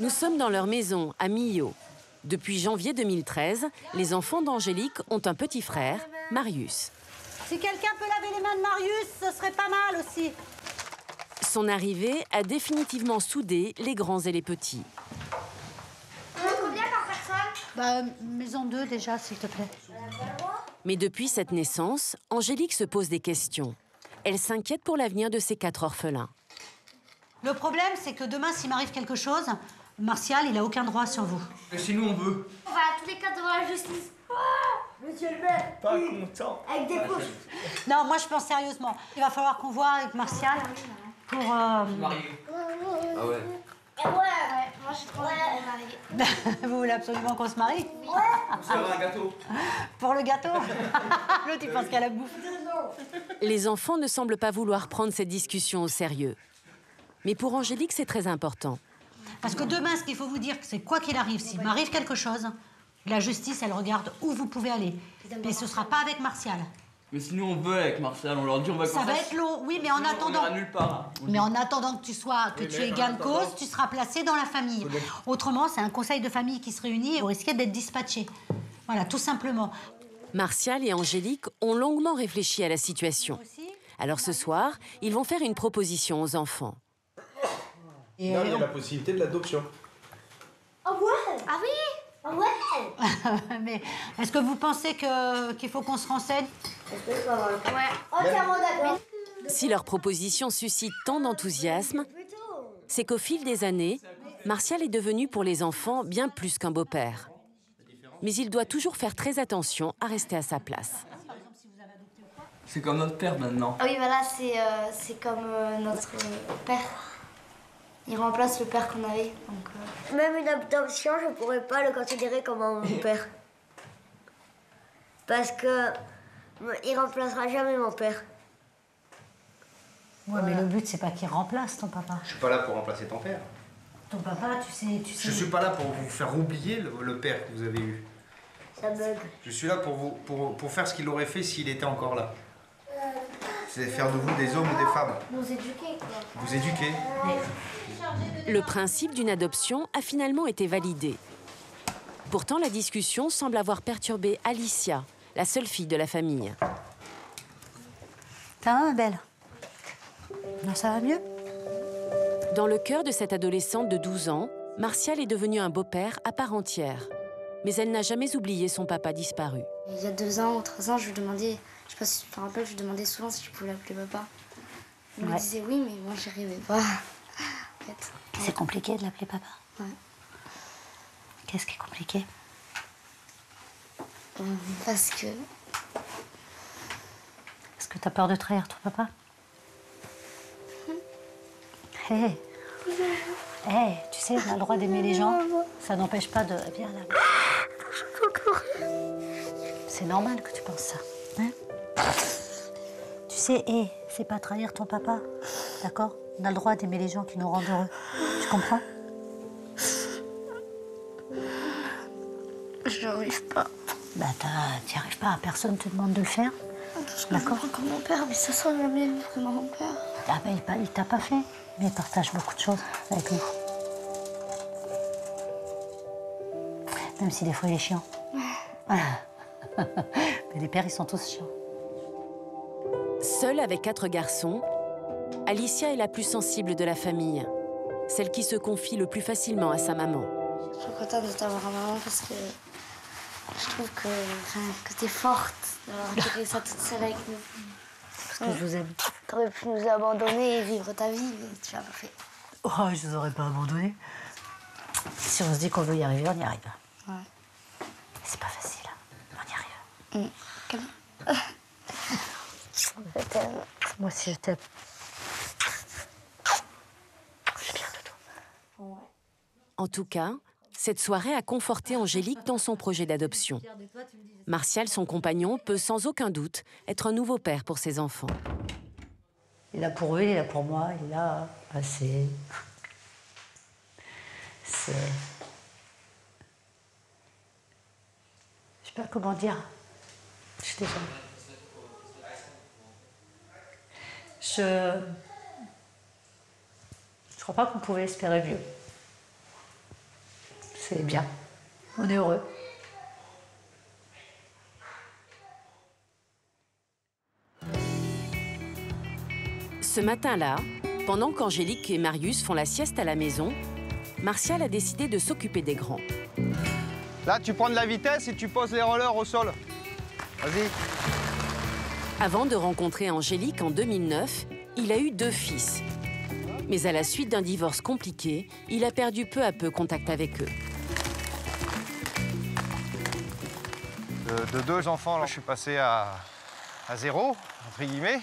Nous sommes dans leur maison à Millau. Depuis janvier 2013, les enfants d'Angélique ont un petit frère, Marius. Si quelqu'un peut laver les mains de Marius, ce serait pas mal aussi. Son arrivée a définitivement soudé les grands et les petits. Combien par personne? Bah, maison 2 déjà, s'il te plaît. Mais depuis cette naissance, Angélique se pose des questions. Elle s'inquiète pour l'avenir de ses quatre orphelins. Le problème, c'est que demain, s'il m'arrive quelque chose, Martial, il a aucun droit sur vous. Et si nous on veut On va tous les quatre devant la justice. Monsieur le maire Pas content. Avec des pouces. Non, moi je pense sérieusement. Il va falloir qu'on voit avec Martial pour. euh. Ah ouais Ouais, ouais, moi je suis trop envie de me marier. vous voulez absolument qu'on se marie Vous avez un gâteau Pour le gâteau L'autre, il pense qu'à la bouffe. Les enfants ne semblent pas vouloir prendre cette discussion au sérieux. Mais pour Angélique, c'est très important. Parce que demain, ce qu'il faut vous dire, c'est quoi qu'il arrive, s'il m'arrive quelque chose, la justice, elle regarde où vous pouvez aller. Mais ce sera pas avec Martial. Mais si nous on veut avec Martial, on leur dit on va Ça va être long, oui, mais en Sinon, On attendant. ira nulle part. Mais en attendant que tu sois, que Oui, tu aies gain de cause, tu seras placé dans la famille. Autrement, c'est un conseil de famille qui se réunit et vous risquez d'être dispatché. Voilà, tout simplement. Martial et Angélique ont longuement réfléchi à la situation. Alors ce soir, ils vont faire une proposition aux enfants. Et Non, il y a la possibilité de l'adoption. Ah ouais Ah oui Ah ouais Mais est-ce que vous pensez que- qu'il faut qu'on se renseigne? Ouais. Entièrement d'accord. Si leur proposition suscite tant d'enthousiasme, c'est qu'au fil des années, Martial est devenu pour les enfants bien plus qu'un beau-père. Mais il doit toujours faire très attention à rester à sa place. C'est comme notre père maintenant. Ah oui, voilà, c'est euh, c'est comme euh, notre père. Il remplace le père qu'on avait. Donc, euh. Même une adoption, je pourrais pas le considérer comme mon père. Parce que euh, il remplacera jamais mon père. Ouais, mais le but, c'est pas qu'il remplace ton papa. Je suis pas là pour remplacer ton père. Ton papa, tu sais. Tu sais Je suis pas là pour vous faire oublier le, le père que vous avez eu. Ça bug. Je suis là pour, vous, pour, pour faire ce qu'il aurait fait s'il était encore là. C'est faire de vous des hommes ou des femmes. Nous éduquer, quoi. Vous éduquer. Le principe d'une adoption a finalement été validé. Pourtant, la discussion semble avoir perturbé Alicia, la seule fille de la famille. Ça va, ma belle? Non, ça va mieux? Dans le cœur de cette adolescente de 12 ans, Martial est devenu un beau-père à part entière. Mais elle n'a jamais oublié son papa disparu. Il y a deux ans ou trois ans, je lui demandais, je sais pas si tu te rappelles, je lui demandais souvent si je pouvais l'appeler papa. Il me disait oui, mais moi j'y arrivais pas. En fait. C'est compliqué de l'appeler papa. Ouais. Qu'est-ce qui est compliqué? Euh, Parce que Est-ce que t'as peur de trahir ton papa? Hé Hé, tu sais, on a le droit d'aimer les gens. Ça n'empêche pas de. Viens là. C'est normal que tu penses ça. hein? Tu sais, hé, c'est pas trahir ton papa. D'accord? On a le droit d'aimer les gens qui nous rendent heureux. Tu comprends? Je n'arrive pas. Bah, t'y arrives pas. Personne te demande de le faire. D'accord? Comme mon père, mais ça sera jamais vraiment mon père. Ah ben, il pa- il t'a pas fait, mais il partage beaucoup de choses avec nous. Même si des fois il est chiant. mais les pères, ils sont tous chiants. Seule avec quatre garçons, Alicia est la plus sensible de la famille, celle qui se confie le plus facilement à sa maman. Je suis contente de t'avoir maman parce que je trouve que, que t'es forte d'avoir intégré ça toute seule avec nous. Parce que je vous aime. T'aurais pu nous abandonner et vivre ta vie, mais tu l'as pas fait. Oh, je vous aurais pas abandonné. Si on se dit qu'on veut y arriver, on y arrive. Ouais. C'est pas facile. hein. On y arrive. Comme... je t'aime. Moi aussi, je t'aime. En tout cas, Cette soirée a conforté Angélique dans son projet d'adoption. Martial, son compagnon, peut sans aucun doute être un nouveau père pour ses enfants. Il est là pour eux, il est là pour moi, il est là assez. C'est. Je sais pas comment dire. Je suis désolée. Je. Je crois pas qu'on pouvait espérer mieux. C'est bien. On est heureux. Ce matin-là, pendant qu'Angélique et Marius font la sieste à la maison, Martial a décidé de s'occuper des grands. Là, tu prends de la vitesse et tu poses les rollers au sol. Vas-y. Avant de rencontrer Angélique en 2009, il a eu deux fils. Mais à la suite d'un divorce compliqué, il a perdu peu à peu contact avec eux. De, de deux enfants, là, je suis passé à, à zéro, entre guillemets.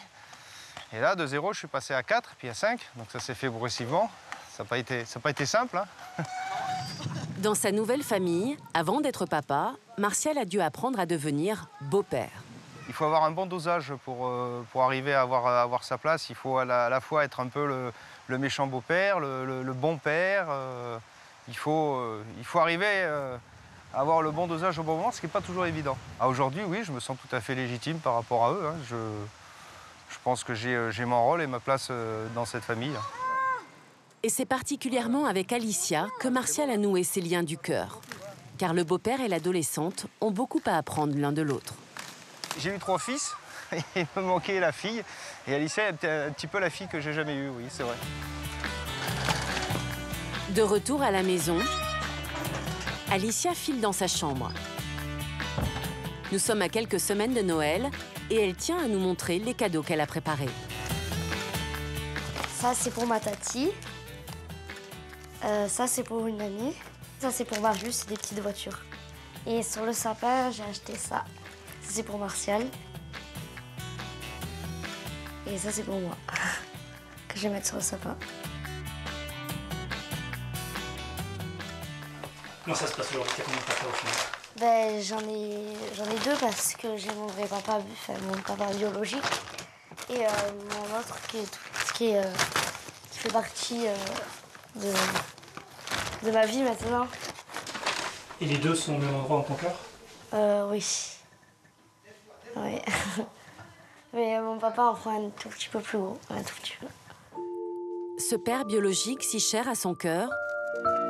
Et là, de zéro, je suis passé à 4, puis à 5. Donc ça s'est fait progressivement. Ça n'a pas, été- ça a pas été simple. hein. Dans sa nouvelle famille, avant d'être papa, Martial a dû apprendre à devenir beau-père. Il faut avoir un bon dosage pour, euh, arriver à avoir, sa place. Il faut à la, fois être un peu le, méchant beau-père, le, bon père. euh, il, faut, euh, il faut arriver à avoir le bon dosage au bon moment, ce qui n'est pas toujours évident. Aujourd'hui, oui, je me sens tout à fait légitime par rapport à eux. hein. Je, je pense que j'ai mon rôle et ma place dans cette famille. Et c'est particulièrement avec Alicia que Martial a noué ses liens du cœur. Car le beau-père et l'adolescente ont beaucoup à apprendre l'un de l'autre. J'ai eu trois fils, il me manquait la fille. Et Alicia est un petit peu la fille que j'ai jamais eue, oui, c'est vrai. De retour à la maison, Alicia file dans sa chambre. Nous sommes à quelques semaines de Noël et elle tient à nous montrer les cadeaux qu'elle a préparés. Ça, c'est pour ma tati. Euh, ça, c'est pour une amie. Ça, c'est pour Marius, c'est des petites voitures. Et sur le sapin, j'ai acheté ça. Ça, c'est pour Martial. Et ça, c'est pour moi. que je vais mettre sur le sapin. Comment ça se passe aujourd'hui T'as combien de papas au final Ben, j'en ai, j'en ai deux parce que j'ai mon vrai papa, enfin, mon papa biologique. Et euh, mon autre qui, est tout- qui, est, euh, qui fait partie euh, de, de ma vie maintenant. Et les deux sont au même endroit dans ton cœur? Euh, oui. Oui. Mais mon papa en prend un tout petit peu plus gros. Un tout petit peu. Ce père biologique si cher à son cœur,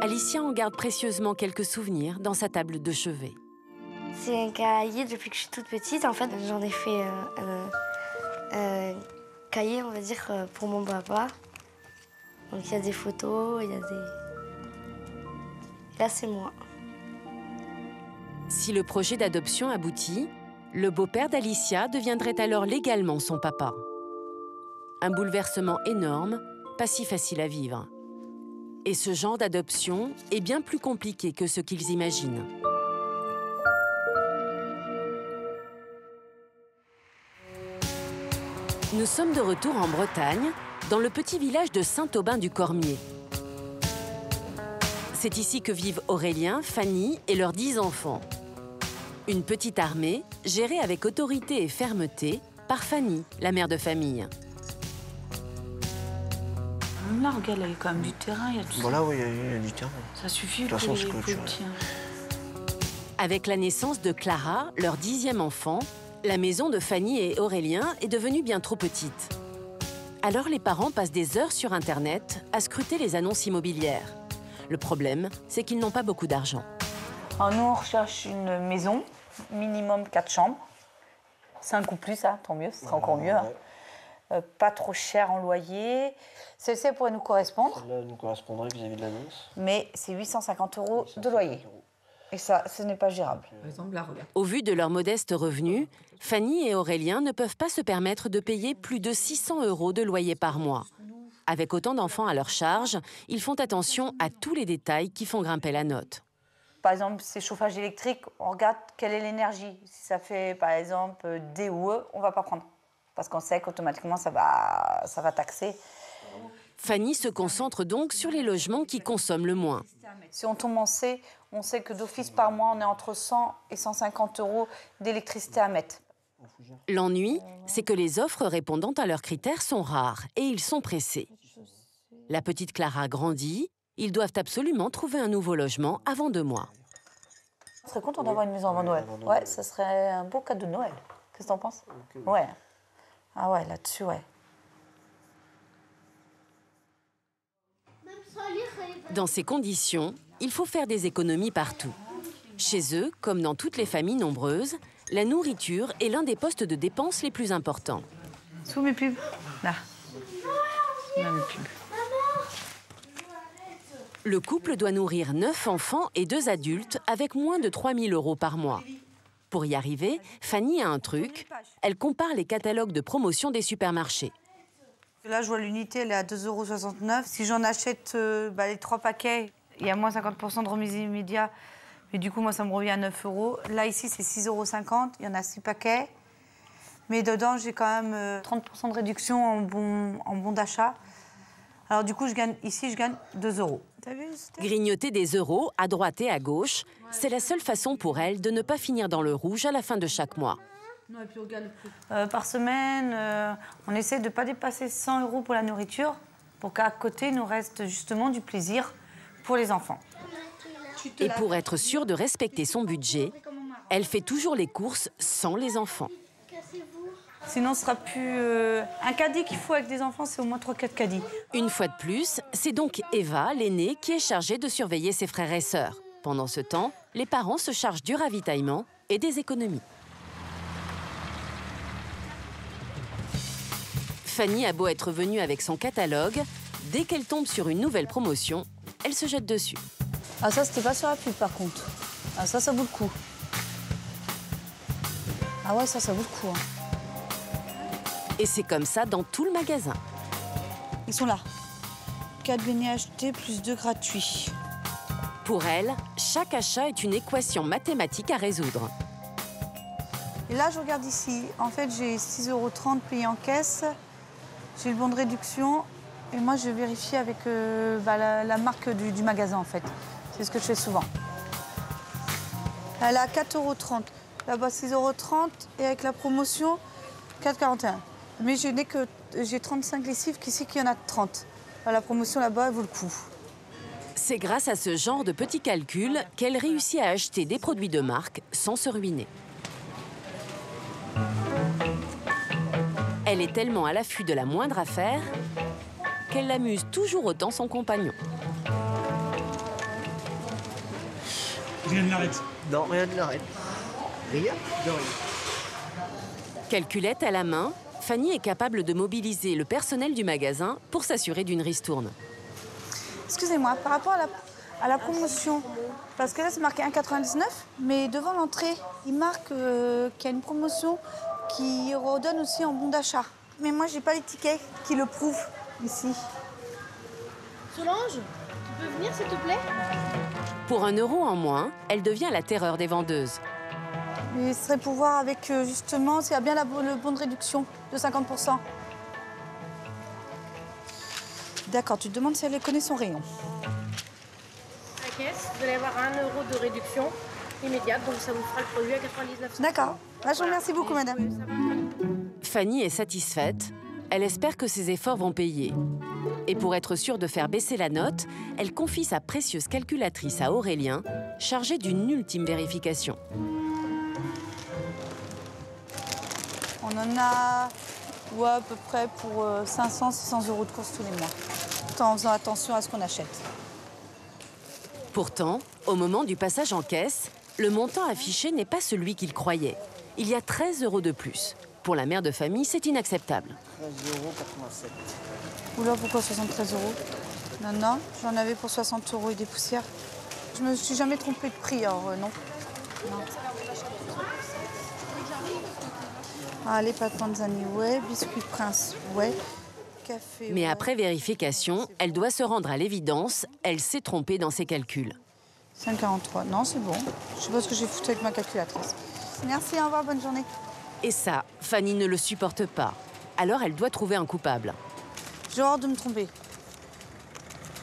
Alicia en garde précieusement quelques souvenirs dans sa table de chevet. C'est un cahier depuis que je suis toute petite. En fait, j'en ai fait euh, un, un cahier, on va dire, euh, pour mon papa. Donc il y a des photos, il y a des. Là, c'est moi. Si le projet d'adoption aboutit, le beau-père d'Alicia deviendrait alors légalement son papa. Un bouleversement énorme, pas si facile à vivre. Et ce genre d'adoption est bien plus compliqué que ce qu'ils imaginent. Nous sommes de retour en Bretagne, dans le petit village de Saint-Aubin du Cormier. C'est ici que vivent Aurélien, Fanny et leurs dix enfants. Une petite armée gérée avec autorité et fermeté par Fanny, la mère de famille. Là, regarde, il y a quand même du terrain, il y a tout ça. Voilà, oui, il y a- il y a du terrain. Ça suffit De toute façon, pour les tien. Avec la naissance de Clara, leur dixième enfant, la maison de Fanny et Aurélien est devenue bien trop petite. Alors les parents passent des heures sur Internet à scruter les annonces immobilières. Le problème, c'est qu'ils n'ont pas beaucoup d'argent. Alors, nous, on recherche une maison, minimum 4 chambres. 5 ou plus, hein, tant mieux, ce sera encore mieux. hein. Euh, pas trop cher en loyer. Celle-ci elle pourrait nous correspondre, Là, nous correspondrait vis-à-vis de l'annonce. mais c'est 850 euros de loyer. Et ça, ce n'est pas gérable. Au vu de leurs modestes revenus, Fanny et Aurélien ne peuvent pas se permettre de payer plus de 600 euros de loyer par mois. Avec autant d'enfants à leur charge, ils font attention à tous les détails qui font grimper la note. Par exemple, ces chauffages électriques, on regarde quelle est l'énergie. Si ça fait, par exemple, D ou E, on ne va pas prendre. Parce qu'on sait qu'automatiquement, ça va, ça va taxer. Fanny se concentre donc sur les logements qui consomment le moins. Si on tombe en C, on sait que d'office par mois, on est entre 100 et 150 euros d'électricité à mettre. L'ennui, c'est que les offres répondant à leurs critères sont rares et ils sont pressés. La petite Clara grandit, ils doivent absolument trouver un nouveau logement avant deux mois. Je serais content d'avoir une maison avant Noël. Ouais, ça serait un beau cadeau de Noël. Qu'est-ce que t'en penses Ouais. Ah ouais, là-dessus, ouais. Dans ces conditions, il faut faire des économies partout. Chez eux, comme dans toutes les familles nombreuses, la nourriture est l'un des postes de dépenses les plus importants. Sous mes pubs. Là. Là, mes pubs. Le couple doit nourrir 9 enfants et 2 adultes avec moins de 3 000 euros par mois. Pour y arriver, Fanny a un truc. Elle compare les catalogues de promotion des supermarchés. Là, je vois l'unité, elle est à 2,69 euros. Si j'en achète euh, bah, les trois paquets, il y a moins 50% de remise immédiate. Mais du coup, moi, ça me revient à 9 euros. Là, ici, c'est 6,50 euros. Il y en a 6 paquets. Mais dedans, j'ai quand même euh, 30% de réduction en bon, en bon d'achat. Alors, du coup, je gagne, ici, je gagne 2 euros. Grignoter des euros à droite et à gauche, c'est la seule façon pour elle de ne pas finir dans le rouge à la fin de chaque mois. Euh, par semaine, euh, on essaie de ne pas dépasser 100 euros pour la nourriture, pour qu'à côté, il nous reste justement du plaisir pour les enfants. Et pour être sûre de respecter son budget, elle fait toujours les courses sans les enfants. Sinon, ce sera plus. euh, Un caddie qu'il faut avec des enfants, c'est au moins 3-4 caddies. Une fois de plus, c'est donc Eva, l'aînée, qui est chargée de surveiller ses frères et sœurs. Pendant ce temps, les parents se chargent du ravitaillement et des économies. Fanny a beau être venue avec son catalogue, dès qu'elle tombe sur une nouvelle promotion, elle se jette dessus. Ah, ça, c'était pas sur la pub par contre. Ah, ça, ça vaut le coup. Ah, ouais, ça, ça vaut le coup. hein. Et c'est comme ça dans tout le magasin. Ils sont là. 4 beignets achetés plus 2 gratuits. Pour elle, chaque achat est une équation mathématique à résoudre. Et là, je regarde ici. En fait, j'ai 6,30 euros payés en caisse. J'ai le bon de réduction. Et moi, je vérifie avec euh, bah, la, la marque du, du magasin, en fait. C'est ce que je fais souvent. Elle a 4,30 euros. Là-bas, 6,30 euros. Et avec la promotion, 4,41 euros. Mais je n'ai que j'ai 35 lessives qu'ici, qu'il y en a 30. Bah, La promotion là-bas, elle vaut le coup. C'est grâce à ce genre de petits calculs qu'elle réussit à acheter des produits de marque sans se ruiner. Elle est tellement à l'affût de la moindre affaire qu'elle amuse toujours autant son compagnon. Rien ne l'arrête. Non, rien ne l'arrête. Rien de rien. Calculette à la main, Fanny est capable de mobiliser le personnel du magasin pour s'assurer d'une ristourne. Excusez-moi, par rapport à la, à la promotion, parce que là c'est marqué 1,99, mais devant l'entrée, il marque euh, qu'il y a une promotion qui redonne aussi en bon d'achat. Mais moi j'ai pas les tickets qui le prouvent ici. Solange, tu peux venir s'il te plaît? Pour un euro en moins, elle devient la terreur des vendeuses. Ce serait pour voir avec euh, justement s'il y a bien la, le bon de réduction de 50%. D'accord, tu te demandes si elle connaît son rayon. La caisse, vous allez avoir 1 euro de réduction immédiate, donc ça vous fera le produit à 99 D'accord. Bah, je vous remercie beaucoup, madame. Fanny est satisfaite. Elle espère que ses efforts vont payer. Et pour être sûre de faire baisser la note, elle confie sa précieuse calculatrice à Aurélien, chargé d'une ultime vérification. On en a ouais, à peu près pour 500-600 euros de courses tous les mois. Tout en faisant attention à ce qu'on achète. Pourtant, au moment du passage en caisse, le montant affiché n'est pas celui qu'il croyait. Il y a 13 euros de plus. Pour la mère de famille, c'est inacceptable. 13,87 euros. Oula, pourquoi 73 euros? Non, non, j'en avais pour 60 euros et des poussières. Je me suis jamais trompée de prix, alors euh, non. Non. Ah, les pâtes panzani, ouais. Biscuits Prince, ouais. Café, Mais ouais. après vérification, elle doit se rendre à l'évidence, elle s'est trompée dans ses calculs. 5,43. Non, c'est bon. Je sais pas ce que j'ai foutu avec ma calculatrice. Merci, au revoir, bonne journée. Et ça, Fanny ne le supporte pas. Alors elle doit trouver un coupable. J'ai horreur de me tromper.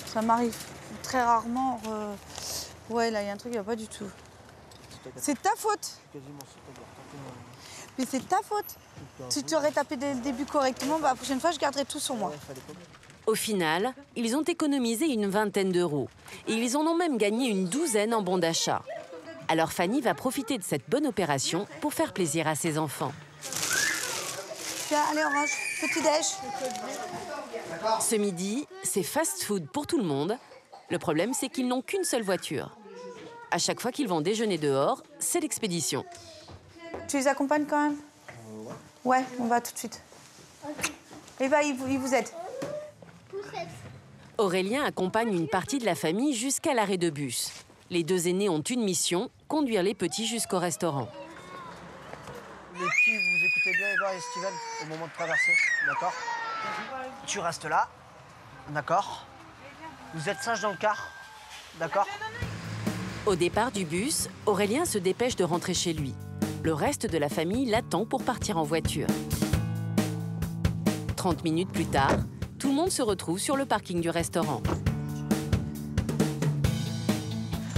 Ça m'arrive très rarement. euh, Ouais, là, il y a un truc qui va pas du tout. C'est ta faute. Mais c'est ta faute. Tu aurais tapé dès le début correctement, bah, la prochaine fois, je garderai tout sur moi. Au final, ils ont économisé une vingtaine d'euros. Et ils en ont même gagné une douzaine en bons d'achat. Alors Fanny va profiter de cette bonne opération pour faire plaisir à ses enfants. Tiens, allez, orange, petit déj. Ce midi, c'est fast-food pour tout le monde. Le problème, c'est qu'ils n'ont qu'une seule voiture. À chaque fois qu'ils vont déjeuner dehors, c'est l'expédition. Tu les accompagnes quand même Ouais, on va tout de suite. Et bah, il vous, il vous aide. Aurélien accompagne une partie de la famille jusqu'à l'arrêt de bus. Les deux aînés ont une mission, conduire les petits jusqu'au restaurant. Les petits, vous écoutez bien Edouard et Steven au moment de traverser, d'accord? Tu restes là, d'accord? Vous êtes sages dans le car, d'accord? Au départ du bus, Aurélien se dépêche de rentrer chez lui. Le reste de la famille l'attend pour partir en voiture. 30 minutes plus tard, tout le monde se retrouve sur le parking du restaurant.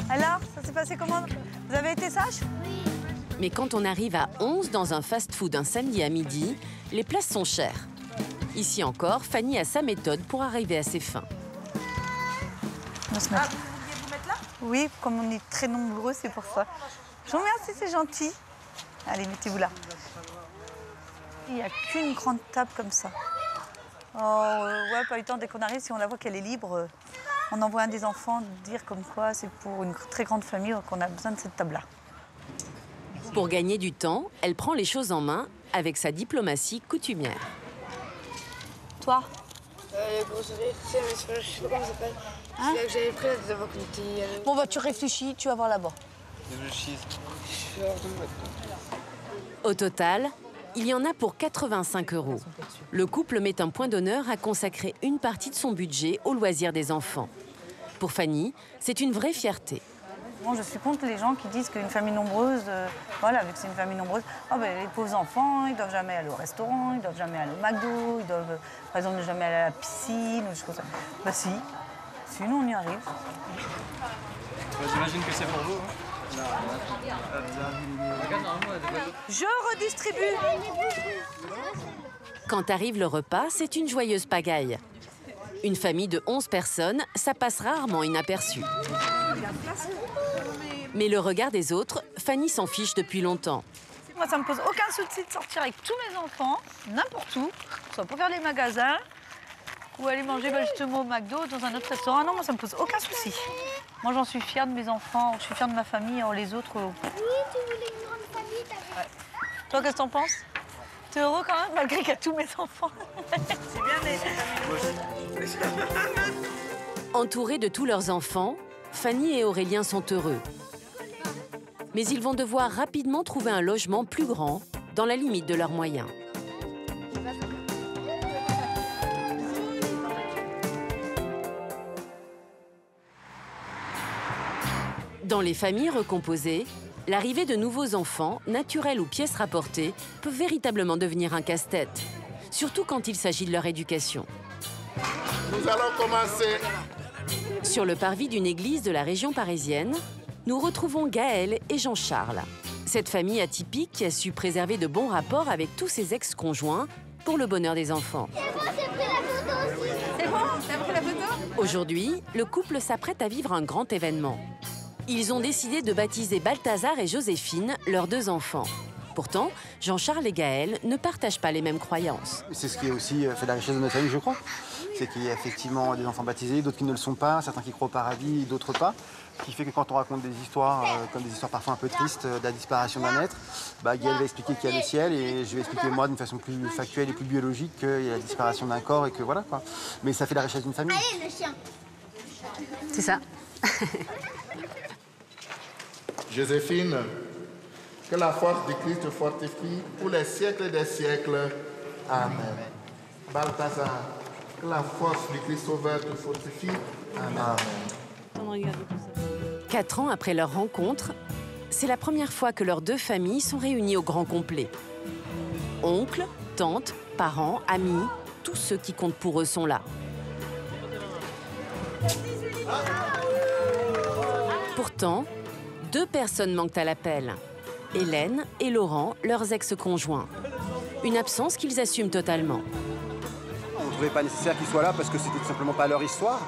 Alors, ça s'est passé comment? Vous avez été sage? Mais quand on arrive à 11 dans un fast-food un samedi à midi, les places sont chères. Ici encore, Fanny a sa méthode pour arriver à ses fins. On va se mettre. Oui, comme on est très nombreux, c'est pour ça. Je vous remercie, c'est gentil. Allez, mettez-vous là. Il n'y a qu'une grande table comme ça. Oh, euh, ouais, pas eu le temps, dès qu'on arrive, si on la voit qu'elle est libre, euh, on envoie un des enfants dire comme quoi c'est pour une très grande famille qu'on a besoin de cette table-là. Pour gagner du temps, elle prend les choses en main avec sa diplomatie coutumière. Toi Euh, je sais pas comment ça s'appelle. C'est là que j'avais pris la d'avoir quand t'es allé. Bon, bah, tu réfléchis, tu vas voir là-bas. Au total, il y en a pour 85 euros. Le couple met un point d'honneur à consacrer une partie de son budget aux loisirs des enfants. Pour Fanny, c'est une vraie fierté. Bon, je suis contre les gens qui disent qu'une famille nombreuse, euh, voilà, vu que c'est une famille nombreuse, ah ben, les pauvres enfants, ils doivent jamais aller au restaurant, ils doivent jamais aller au McDo, ils doivent, euh, par exemple, ne jamais aller à la piscine, ou des choses comme ça. Bah si, si, nous on y arrive. J'imagine que c'est pour vous. Je redistribue. Quand arrive le repas, c'est une joyeuse pagaille. Une famille de 11 personnes, ça passe rarement inaperçu. Mais le regard des autres, Fanny s'en fiche depuis longtemps. Moi, ça me pose aucun souci de sortir avec tous mes enfants, n'importe où, soit pour faire les magasins, ou aller manger bah, justement au McDo, dans un autre restaurant. Non, moi, ça me pose aucun souci. Moi, j'en suis fière de mes enfants, je suis fière de ma famille, alors les autres... euh, Oui, tu voulais une grande famille, t'as Toi, qu'est-ce que t'en penses? T'es heureux quand même, malgré qu'il y a tous mes enfants C'est bien, mais... Entourés de tous leurs enfants, Fanny et Aurélien sont heureux. Mais ils vont devoir rapidement trouver un logement plus grand, dans la limite de leurs moyens. Dans les familles recomposées, l'arrivée de nouveaux enfants, naturels ou pièces rapportées, peut véritablement devenir un casse-tête, surtout quand il s'agit de leur éducation. Nous allons commencer. Sur le parvis d'une église de la région parisienne, nous retrouvons Gaël et Jean-Charles. Cette famille atypique qui a su préserver de bons rapports avec tous ses ex-conjoints pour le bonheur des enfants. C'est bon, t'as pris la photo? Aujourd'hui, le couple s'apprête à vivre un grand événement. Ils ont décidé de baptiser Balthazar et Joséphine, leurs deux enfants. Pourtant, Jean-Charles et Gaël ne partagent pas les mêmes croyances. C'est ce qui est aussi euh, fait la richesse de notre famille, je crois. C'est qu'il y a effectivement des enfants baptisés, d'autres qui ne le sont pas, certains qui croient au paradis, d'autres pas. Ce qui fait que quand on raconte des histoires, euh, comme des histoires parfois un peu tristes, euh, de la disparition d'un être, bah, Gaël va expliquer qu'il y a le ciel et je vais expliquer moi d'une façon plus factuelle et plus biologique qu'il y a la disparition d'un corps et que voilà quoi. Mais ça fait la richesse d'une famille. Allez, le chien. C'est ça. Joséphine, que la force du Christ te fortifie pour les siècles des siècles. Amen. Balthazar, que la force du Christ sauveur te fortifie. Amen. Quatre ans après leur rencontre, c'est la première fois que leurs deux familles sont réunies au grand complet. Oncles, tantes, parents, amis, tous ceux qui comptent pour eux sont là. Pourtant, deux personnes manquent à l'appel. Hélène et Laurent, leurs ex-conjoints. Une absence qu'ils assument totalement. On ne trouvait pas nécessaire qu'ils soient là parce que c'était tout simplement pas leur histoire.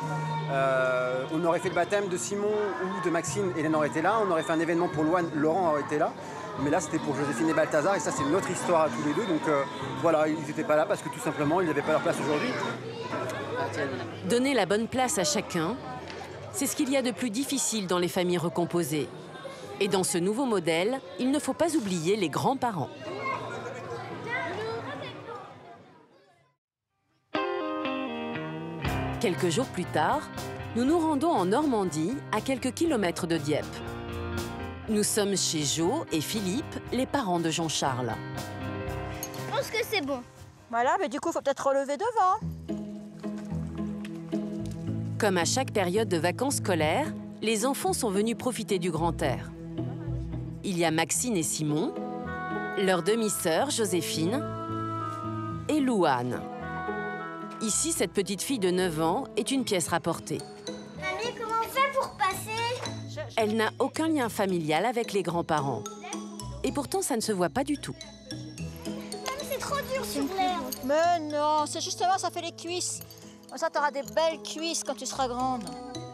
Euh, on aurait fait le baptême de Simon ou de Maxime, Hélène aurait été là. On aurait fait un événement pour Loane, Laurent aurait été là. Mais là, c'était pour Joséphine et Balthazar, et ça, c'est notre histoire à tous les deux. Donc euh, voilà, ils n'étaient pas là parce que tout simplement, ils n'avaient pas leur place aujourd'hui. Donner la bonne place à chacun, c'est ce qu'il y a de plus difficile dans les familles recomposées. Et dans ce nouveau modèle, il ne faut pas oublier les grands-parents. Quelques jours plus tard, nous nous rendons en Normandie, à quelques kilomètres de Dieppe. Nous sommes chez Jo et Philippe, les parents de Jean-Charles. Je pense que c'est bon. Voilà, mais du coup, il faut peut-être relever devant. Comme à chaque période de vacances scolaires, les enfants sont venus profiter du grand air. Il y a Maxine et Simon, leur demi-sœur Joséphine et Louane. Ici, cette petite fille de 9 ans est une pièce rapportée. Mamie, comment on fait pour passer? Elle n'a aucun lien familial avec les grands-parents. Et pourtant, ça ne se voit pas du tout. Mamie, c'est trop dur sur l'air. Mais non, c'est justement, ça fait les cuisses. Comme ça, t'auras des belles cuisses quand tu seras grande.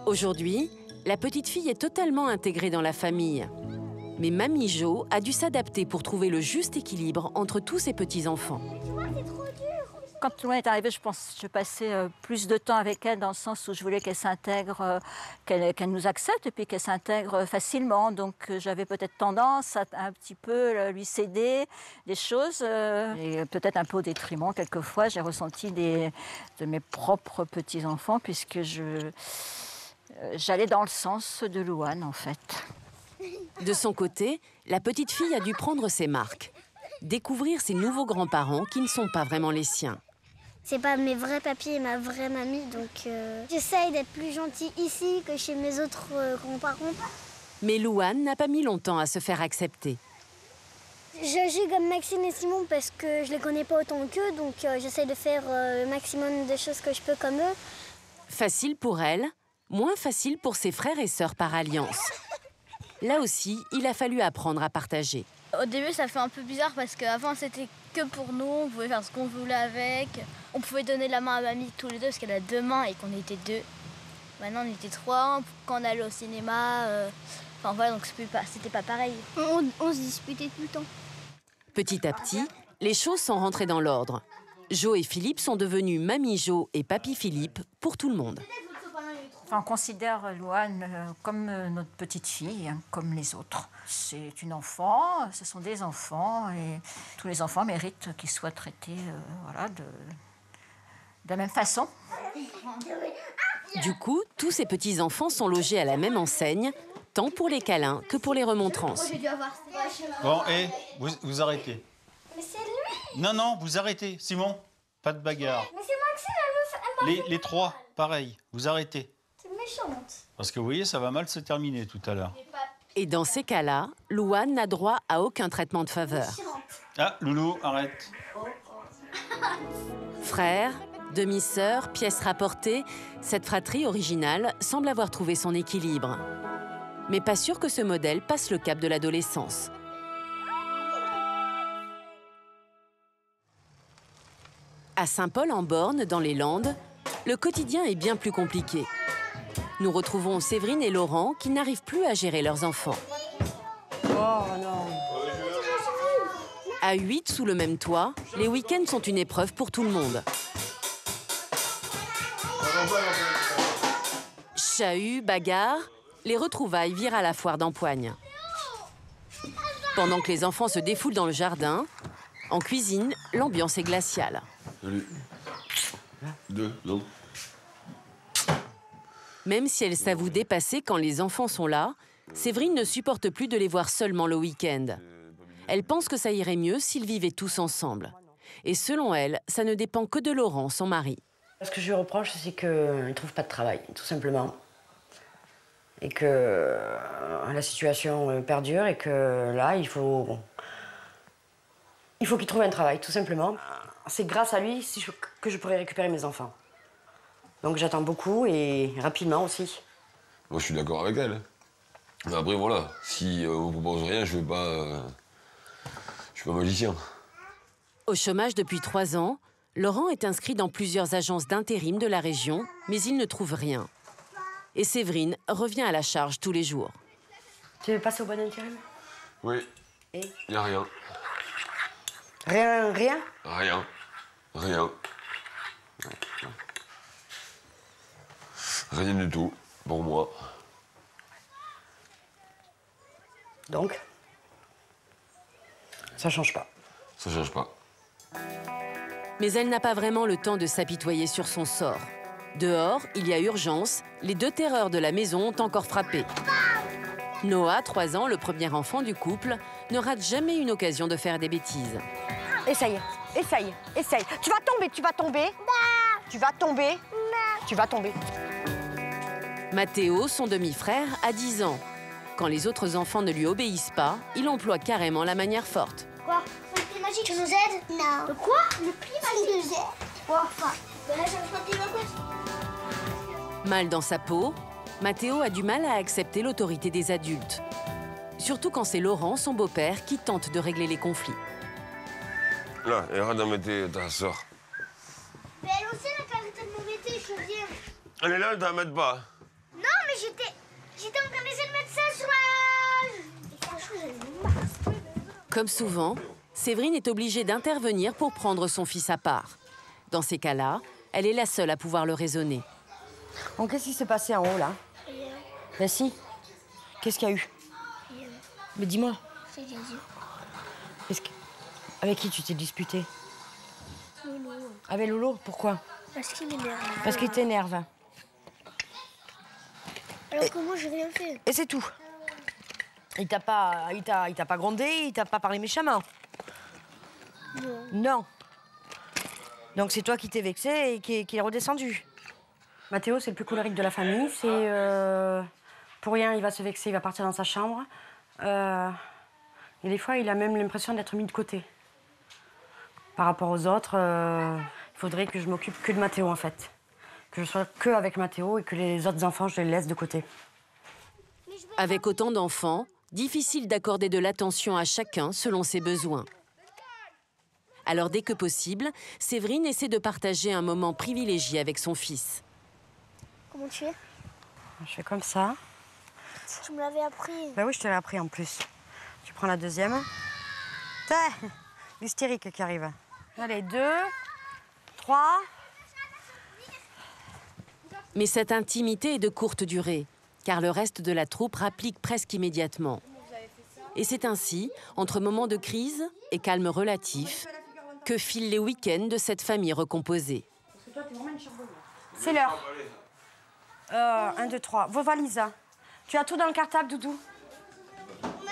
Aujourd'hui, la petite fille est totalement intégrée dans la famille. Mais Mamie Jo a dû s'adapter pour trouver le juste équilibre entre tous ses petits-enfants. Quand Louane est arrivée, je pense que je passais euh, plus de temps avec elle dans le sens où je voulais qu'elle s'intègre, euh, qu'elle nous accepte et puis qu'elle s'intègre euh, facilement. Donc j'avais peut-être tendance à un petit peu lui céder des choses et peut-être un peu au détriment. Quelquefois, j'ai ressenti des, de mes propres petits-enfants puisque je, j'allais dans le sens de Louane en fait. De son côté, la petite fille a dû prendre ses marques. Découvrir ses nouveaux grands-parents qui ne sont pas vraiment les siens. C'est pas mes vrais papiers et ma vraie mamie, donc euh, j'essaye d'être plus gentille ici que chez mes autres euh, grands-parents. Mais Louane n'a pas mis longtemps à se faire accepter. J'agis comme Maxime et Simon parce que je les connais pas autant qu'eux, donc euh, j'essaye de faire euh, le maximum de choses que je peux comme eux. Facile pour elle, moins facile pour ses frères et sœurs par alliance. Là aussi, il a fallu apprendre à partager. Au début, ça fait un peu bizarre parce qu'avant, c'était que pour nous. On pouvait faire ce qu'on voulait avec. On pouvait donner la main à mamie tous les deux parce qu'elle a deux mains et qu'on était deux. Maintenant, on était trois. Quand on allait au cinéma, euh, enfin voilà, donc c'était pas, pareil. On, on se disputait tout le temps. Petit à petit, les choses sont rentrées dans l'ordre. Jo et Philippe sont devenus Mamie Jo et Papy Philippe pour tout le monde. On considère Louane euh, comme euh, notre petite fille, hein, comme les autres. C'est une enfant, ce sont des enfants, et tous les enfants méritent qu'ils soient traités euh, voilà, de, de la même façon. Du coup, tous ces petits-enfants sont logés à la même enseigne, tant pour les câlins que pour les remontrances. Bon, hé, vous, vous arrêtez. Mais c'est lui Non, non, vous arrêtez. Simon, pas de bagarre. Mais c'est Maxime, elle me fait... elle m'a Les, fait- les trois, pareil, vous arrêtez. Méchante. Parce que vous voyez, ça va mal se terminer tout à l'heure. Et dans ces cas-là, Louane n'a droit à aucun traitement de faveur. Ah, Loulou, arrête. Frère, demi-sœur, pièces rapportées, cette fratrie originale semble avoir trouvé son équilibre. Mais pas sûr que ce modèle passe le cap de l'adolescence. À Saint-Paul-en-Borne, dans les Landes, le quotidien est bien plus compliqué. Nous retrouvons Séverine et Laurent qui n'arrivent plus à gérer leurs enfants. À 8 sous le même toit, les week-ends sont une épreuve pour tout le monde. Chahut, bagarre, les retrouvailles virent à la foire d'empoigne. Pendant que les enfants se défoulent dans le jardin, en cuisine, l'ambiance est glaciale. Salut. Deux, non Même si elle s'avoue dépassée quand les enfants sont là, Séverine ne supporte plus de les voir seulement le week-end. Elle pense que ça irait mieux s'ils vivaient tous ensemble. Et selon elle, ça ne dépend que de Laurent, son mari. Ce que je lui reproche, c'est qu'il ne trouve pas de travail, tout simplement. Et que euh, la situation euh, perdure et que là, il faut. Il faut qu'il trouve un travail, tout simplement. C'est grâce à lui que je pourrais récupérer mes enfants. Donc j'attends beaucoup et rapidement aussi. Moi, je suis d'accord avec elle. Mais après, voilà, si euh, on ne propose rien, je ne vais pas. euh, je suis pas magicien. Au chômage depuis trois ans, Laurent est inscrit dans plusieurs agences d'intérim de la région, mais il ne trouve rien. Et Séverine revient à la charge tous les jours. Tu veux passer au bon intérim? Oui. Et? Il n'y a rien. Rien, rien? Rien. Rien. Rien du tout, pour moi. Donc Ça change pas. Ça change pas. Mais elle n'a pas vraiment le temps de s'apitoyer sur son sort. Dehors, il y a urgence, les deux terreurs de la maison ont encore frappé. Noah, 3 ans, le premier enfant du couple, ne rate jamais une occasion de faire des bêtises. Essaye, essaye, essaye. Tu vas tomber, tu vas tomber. Tu vas tomber. Tu vas tomber. Mathéo, son demi-frère, a 10 ans. Quand les autres enfants ne lui obéissent pas, il emploie carrément la manière forte. Quoi? Le pli magique, tu nous aides Non. Le quoi? Le pli magique Tu nous aides Quoi? Enfin, ben là. Mal dans sa peau, Mathéo a du mal à accepter l'autorité des adultes. Surtout quand c'est Laurent, son beau-père, qui tente de régler les conflits. Là, et d'embêter ta soeur. Mais elle aussi, elle a pas arrêté de m'embêter, je veux dire. Elle est là, elle t'embête pas. Non, mais j'étais. J'étais en train d'essayer de mettre ça sur la. Et franchement, j'en ai marre. Comme souvent, Séverine est obligée d'intervenir pour prendre son fils à part. Dans ces cas-là, elle est la seule à pouvoir le raisonner. Bon, qu'est-ce qui s'est passé en haut là? Ben si. Qu'est-ce qu'il y a eu? Mais dis-moi. C'est que- Avec qui tu t'es disputé? Lolo. Avec Lolo Pourquoi? Parce qu'il m'énerve. Parce qu'il t'énerve. Alors que moi, j'ai rien fait. Et c'est tout. Il t'a pas, il t'a, il t'a pas grondé, il t'a pas parlé méchamment. Non. Non. Donc c'est toi qui t'es vexé et qui, qui est redescendu. Mathéo, c'est le plus colérique de la famille. C'est euh, pour rien, il va se vexer, il va partir dans sa chambre. Euh, et des fois, il a même l'impression d'être mis de côté. Par rapport aux autres, euh, il faudrait que je m'occupe que de Mathéo en fait, que je sois que avec Mathéo et que les autres enfants, je les laisse de côté. Avec autant d'enfants, difficile d'accorder de l'attention à chacun selon ses besoins. Alors dès que possible, Séverine essaie de partager un moment privilégié avec son fils. Comment tu fais Je fais comme ça. Tu me l'avais appris. Bah oui, je te l'ai appris en plus. Tu prends la deuxième. T'as l'hystérique qui arrive. Allez, deux, trois. Mais cette intimité est de courte durée, car le reste de la troupe rapplique presque immédiatement. Et c'est ainsi, entre moments de crise et calme relatif, que filent les week-ends de cette famille recomposée. C'est l'heure. Euh, un, deux, trois. Vos valises. Tu as tout dans le cartable, Doudou?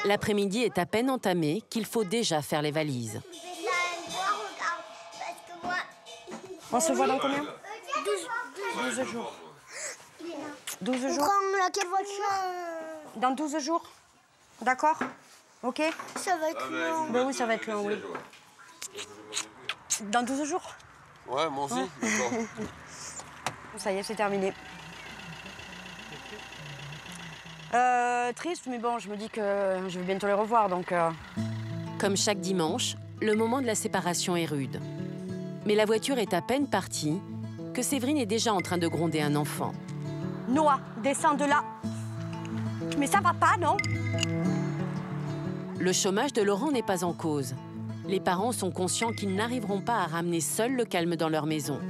L'après-midi est à peine entamé qu'il faut déjà faire les valises. On se voit dans combien? 12. 12 jours. 12 On jours prend laquelle voiture Dans 12 jours D'accord? Ok Ça va être long. Ben oui, ça va être long, oui. Dans 12 jours? Ouais, moi aussi. Ça y est, c'est terminé. Euh, triste, mais bon, je me dis que je vais bientôt les revoir, donc... euh, Comme chaque dimanche, le moment de la séparation est rude. Mais la voiture est à peine partie que Séverine est déjà en train de gronder un enfant. Noah, descends de là Mais ça va pas, non? Le chômage de Laurent n'est pas en cause. Les parents sont conscients qu'ils n'arriveront pas à ramener seuls le calme dans leur maison.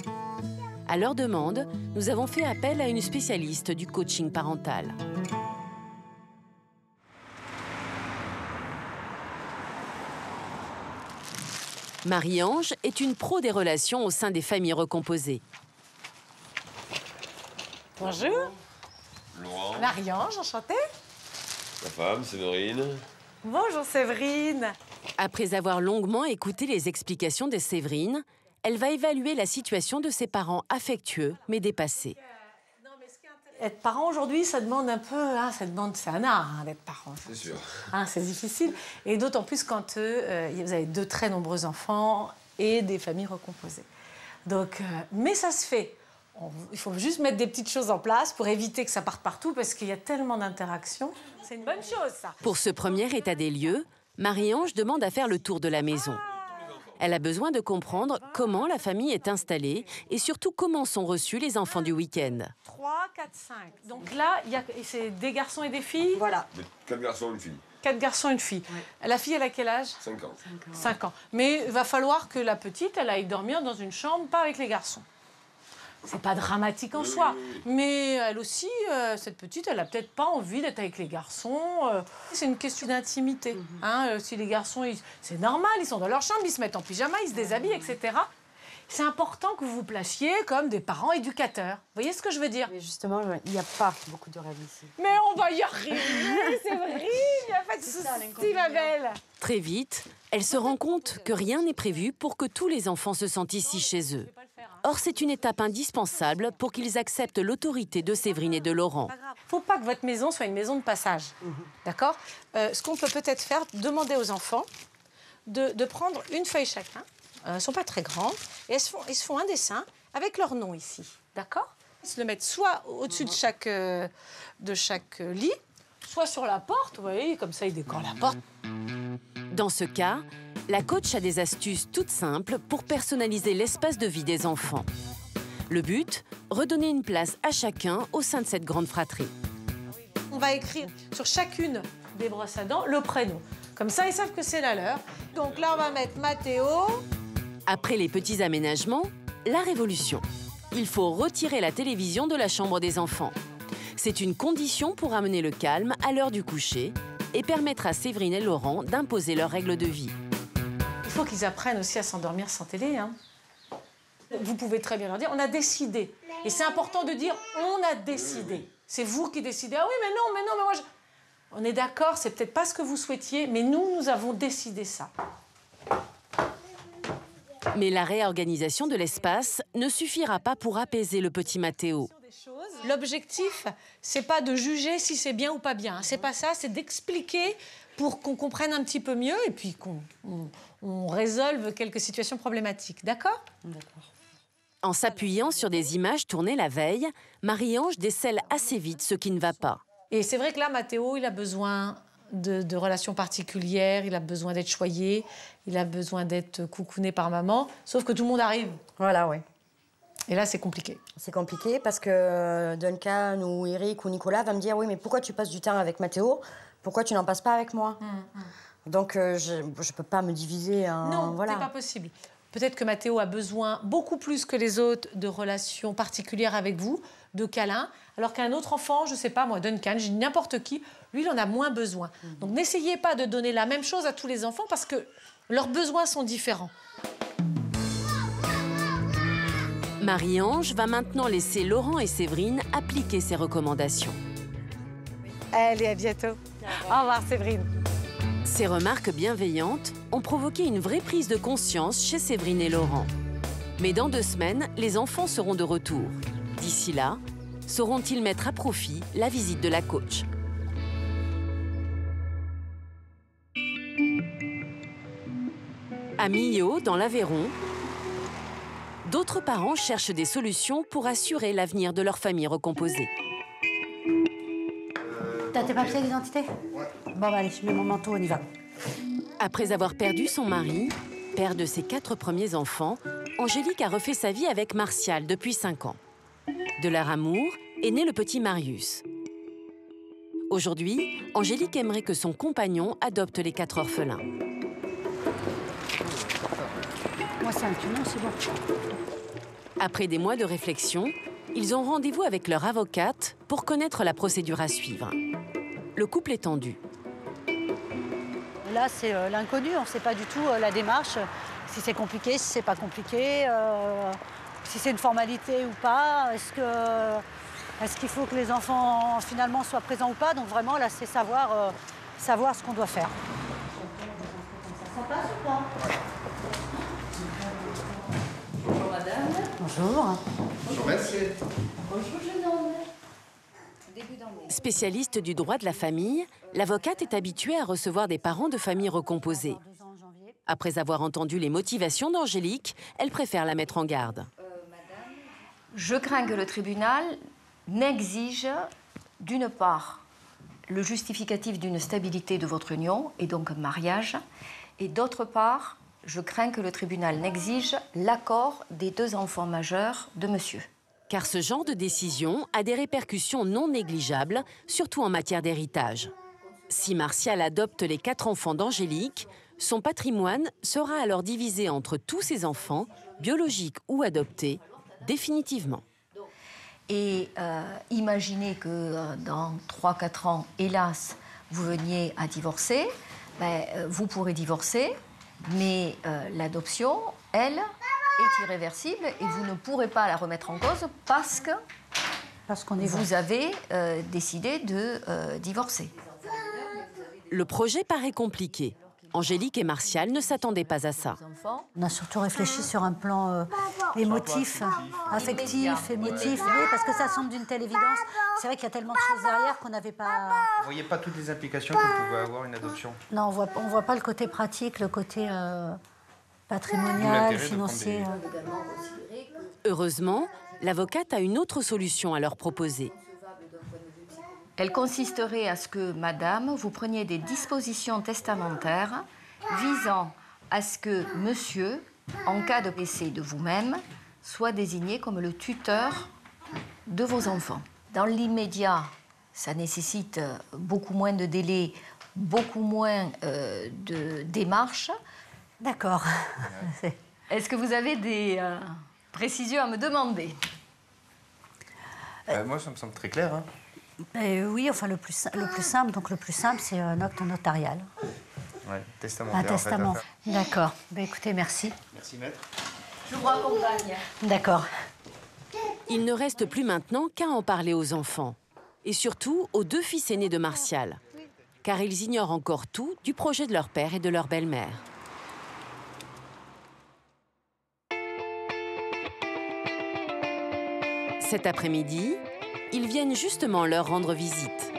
À leur demande, nous avons fait appel à une spécialiste du coaching parental. Marie-Ange est une pro des relations au sein des familles recomposées. Bonjour. Laurent, Marie-Ange, enchantée. ta femme, Séverine. Bonjour Séverine. Après avoir longuement écouté les explications de Séverine, elle va évaluer la situation de ses parents affectueux mais dépassés. Être parent aujourd'hui, ça demande un peu, hein, ça demande, c'est un art hein, d'être parent. C'est sûr. Hein, c'est difficile. Et d'autant plus quand euh, vous avez de très nombreux enfants et des familles recomposées. Donc, euh, mais ça se fait. On- il faut juste mettre des petites choses en place pour éviter que ça parte partout parce qu'il y a tellement d'interactions. C'est une bonne chose, ça. Pour ce premier état des lieux, Marie-Ange demande à faire le tour de la maison. Elle a besoin de comprendre comment la famille est installée et surtout comment sont reçus les enfants du week-end. 3, 4, 5. Donc là, il y a- c'est des garçons et des filles? Voilà. Quatre garçons, une fille. Quatre garçons et une fille. La fille, elle a quel âge? 5 ans. 5 ans. Mais il va falloir que la petite, elle aille dormir dans une chambre, pas avec les garçons. C'est pas dramatique en soi. Mais elle aussi, euh, cette petite, elle a peut-être pas envie d'être avec les garçons. euh. c'est une question d'intimité. hein. Euh, si les garçons, ils- c'est normal, ils sont dans leur chambre, ils se mettent en pyjama, ils se déshabillent, etc. C'est important que vous vous placiez comme des parents éducateurs. Vous voyez ce que je veux dire? Mais justement, il n'y a pas beaucoup de règles ici. Mais on va y arriver, c'est vrai, il n'y a pas de souci, ma belle. Très vite, elle se rend compte que rien n'est prévu pour que tous les enfants se sentent ici chez eux. Or, c'est une étape indispensable pour qu'ils acceptent l'autorité de Séverine et de Laurent. faut pas que votre maison soit une maison de passage. D'accord? Euh, Ce qu'on peut peut-être faire, demander aux enfants de, de prendre une feuille chacun. Euh, elles ne sont pas très grandes. Et elles se font, ils se font un dessin avec leur nom ici. D'accord? Ils se le mettent soit au-dessus de chaque, euh, de chaque lit, soit sur la porte. Vous voyez, comme ça, ils décorent la porte. Dans ce cas, la coach a des astuces toutes simples pour personnaliser l'espace de vie des enfants. Le but Redonner une place à chacun au sein de cette grande fratrie. On va écrire sur chacune des brosses à dents le prénom. Comme ça, ils savent que c'est la leur. Donc là, on va mettre Mathéo. Après les petits aménagements, la révolution. Il faut retirer la télévision de la chambre des enfants. C'est une condition pour amener le calme à l'heure du coucher et permettre à Séverine et Laurent d'imposer leurs règles de vie. Il faut qu'ils apprennent aussi à s'endormir sans télé. hein. Vous pouvez très bien leur dire, on a décidé. Et c'est important de dire, on a décidé. C'est vous qui décidez. Ah oui, mais non, mais non, mais moi je... On est d'accord, c'est peut-être pas ce que vous souhaitiez, mais nous, nous avons décidé ça. Mais la réorganisation de l'espace ne suffira pas pour apaiser le petit Mathéo. L'objectif, c'est pas de juger si c'est bien ou pas bien. C'est pas ça, c'est d'expliquer pour qu'on comprenne un petit peu mieux et puis qu'on on- on résolve quelques situations problématiques. D'accord? En s'appuyant sur des images tournées la veille, Marie-Ange décèle assez vite ce qui ne va pas. Et c'est vrai que là, Mathéo, il a besoin de, de relations particulières, il a besoin d'être choyé, il a besoin d'être coucouné par maman, sauf que tout le monde arrive. Voilà, oui. Et là, c'est compliqué. C'est compliqué parce que Duncan ou Eric ou Nicolas va me dire oui, mais pourquoi tu passes du temps avec Mathéo Pourquoi tu n'en passes pas avec moi? Donc euh, je ne peux pas me diviser. Non, voilà. c'est pas possible. Peut-être que Mathéo a besoin beaucoup plus que les autres de relations particulières avec vous, de câlins, alors qu'un autre enfant, je sais pas moi, Duncan, dis n'importe qui, lui, il en a moins besoin. Donc n'essayez pas de donner la même chose à tous les enfants parce que leurs besoins sont différents. Marie-Ange va maintenant laisser Laurent et Séverine appliquer ses recommandations. Allez, à bientôt. Au revoir, Séverine. Ces remarques bienveillantes ont provoqué une vraie prise de conscience chez Séverine et Laurent. Mais dans deux semaines, les enfants seront de retour. D'ici là, sauront-ils mettre à profit la visite de la coach? À Millau, dans l'Aveyron, d'autres parents cherchent des solutions pour assurer l'avenir de leur famille recomposée. T'as tes papiers d'identité Bon, bah, allez, je mets mon manteau, on y va. Après avoir perdu son mari, père de ses quatre premiers enfants, Angélique a refait sa vie avec Martial depuis cinq ans. De leur amour est né le petit Marius. Aujourd'hui, Angélique aimerait que son compagnon adopte les quatre orphelins. Moi, c'est un c'est bon. Après des mois de réflexion, ils ont rendez-vous avec leur avocate pour connaître la procédure à suivre. Le couple est tendu. Là, c'est euh, l'inconnu, on ne sait pas du tout euh, la démarche, si c'est compliqué, si c'est pas compliqué, euh, si c'est une formalité ou pas, est-ce est-ce qu'il faut que les enfants finalement soient présents ou pas? Donc vraiment, là, c'est savoir, savoir ce qu'on doit faire. Ça passe ou pas? Bonjour. Bonjour monsieur. Bonjour, jeune homme. Spécialiste du droit de la famille, l'avocate est habituée à recevoir des parents de familles recomposées. Après avoir entendu les motivations d'Angélique, elle préfère la mettre en garde. Je crains que le tribunal n'exige, d'une part, le justificatif d'une stabilité de votre union, et donc un mariage, et d'autre part, je crains que le tribunal n'exige l'accord des deux enfants majeurs de monsieur. Car ce genre de décision a des répercussions non négligeables, surtout en matière d'héritage. Si Martial adopte les quatre enfants d'Angélique, son patrimoine sera alors divisé entre tous ses enfants, biologiques ou adoptés, définitivement. Et euh, imaginez que euh, dans 3-4 ans, hélas, vous veniez à divorcer, ben, euh, vous pourrez divorcer, mais euh, l'adoption, elle, est irréversible et vous ne pourrez pas la remettre en cause parce que vous avez euh, décidé de euh, divorcer. Le projet paraît compliqué. Angélique et Martial ne s'attendaient pas à ça. On a surtout réfléchi sur un plan euh, émotif, affectif, émotif, oui, parce que ça semble d'une telle évidence. C'est vrai qu'il y a tellement de choses derrière qu'on n'avait pas. Vous voyez pas toutes les implications que pouvait avoir une adoption? Non, on voit, on voit pas le côté pratique, le côté euh, patrimonial, financier. euh. Heureusement, l'avocate a une autre solution à leur proposer. Elle consisterait à ce que, madame, vous preniez des dispositions testamentaires visant à ce que monsieur, en cas de décès de vous-même, soit désigné comme le tuteur de vos enfants. Dans l'immédiat, ça nécessite beaucoup moins de délais, beaucoup moins euh, de démarches. D'accord. Est-ce que vous avez des euh, précisions à me demander? Euh, Moi, ça me semble très clair. hein. Et oui, enfin le plus, le plus simple, donc le plus simple, c'est un acte notarial, Ouais, testamentaire. un en fait, à testament. D'accord. Ben, écoutez, merci. Merci, maître. Je vous accompagne. D'accord. Il ne reste plus maintenant qu'à en parler aux enfants. Et surtout aux deux fils aînés de Martial. Car ils ignorent encore tout du projet de leur père et de leur belle-mère. Cet après-midi, ils viennent justement leur rendre visite.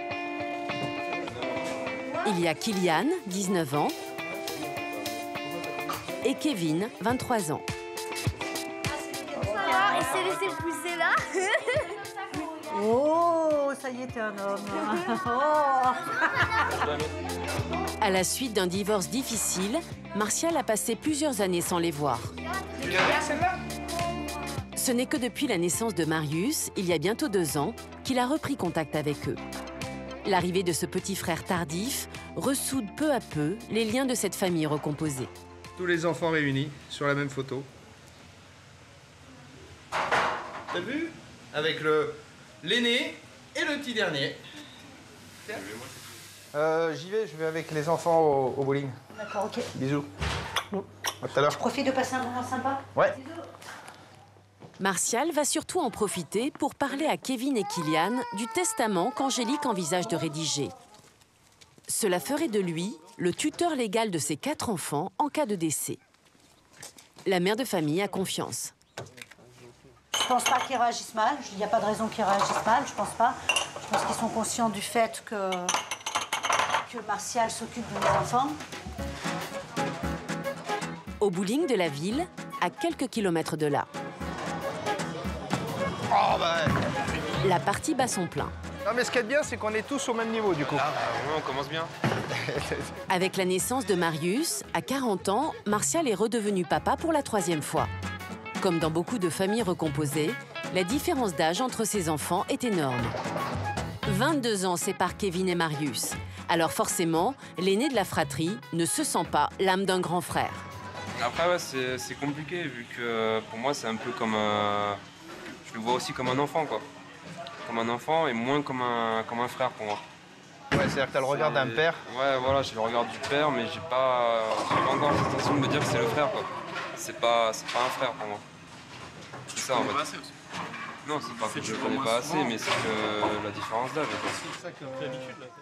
Il y a Kylian, 19 ans, et Kevin, 23 ans. Et s'est laissé pousser là Oh, ça y est, t'es un homme. Oh. À la suite d'un divorce difficile, Martial a passé plusieurs années sans les voir. Ce n'est que depuis la naissance de Marius, il y a bientôt deux ans, qu'il a repris contact avec eux. L'arrivée de ce petit frère tardif ressoude peu à peu les liens de cette famille recomposée. Tous les enfants réunis sur la même photo. T'as vu? Avec le l'aîné et le petit dernier. Euh, J'y vais, je vais avec les enfants au, au bowling. D'accord, ok. Bisous. À tout à l'heure. Je profite de passer un moment sympa? Ouais. Martial va surtout en profiter pour parler à Kevin et Kylian du testament qu'Angélique envisage de rédiger. Cela ferait de lui le tuteur légal de ses quatre enfants en cas de décès. La mère de famille a confiance. Je pense pas qu'ils réagissent mal. Il n'y a pas de raison qu'ils réagissent mal, je pense pas. Je pense qu'ils sont conscients du fait que, que Martial s'occupe de mes enfants. Au bowling de la ville, à quelques kilomètres de là, Oh bah la partie bat son plein. Non mais ce qui est bien, c'est qu'on est tous au même niveau du coup. Ah bah ouais, on commence bien. Avec la naissance de Marius, à 40 ans, Martial est redevenu papa pour la troisième fois. Comme dans beaucoup de familles recomposées, la différence d'âge entre ses enfants est énorme. 22 ans séparent Kevin et Marius. Alors forcément, l'aîné de la fratrie ne se sent pas l'âme d'un grand frère. Après, ouais, c'est compliqué vu que pour moi, c'est un peu comme. un- je le vois aussi comme un enfant, quoi. Comme un enfant et moins comme un, comme un frère pour moi. Ouais, c'est-à-dire que t'as le regard d'un père. Ouais, voilà, j'ai le regard du père, mais j'ai pas, j'ai pas encore la sensation de me dire que c'est le frère, quoi. C'est pas, c'est pas un frère pour moi. C'est ça, en fait. Non, c'est pas que je le connais pas assez, mais c'est que la différence d'âge.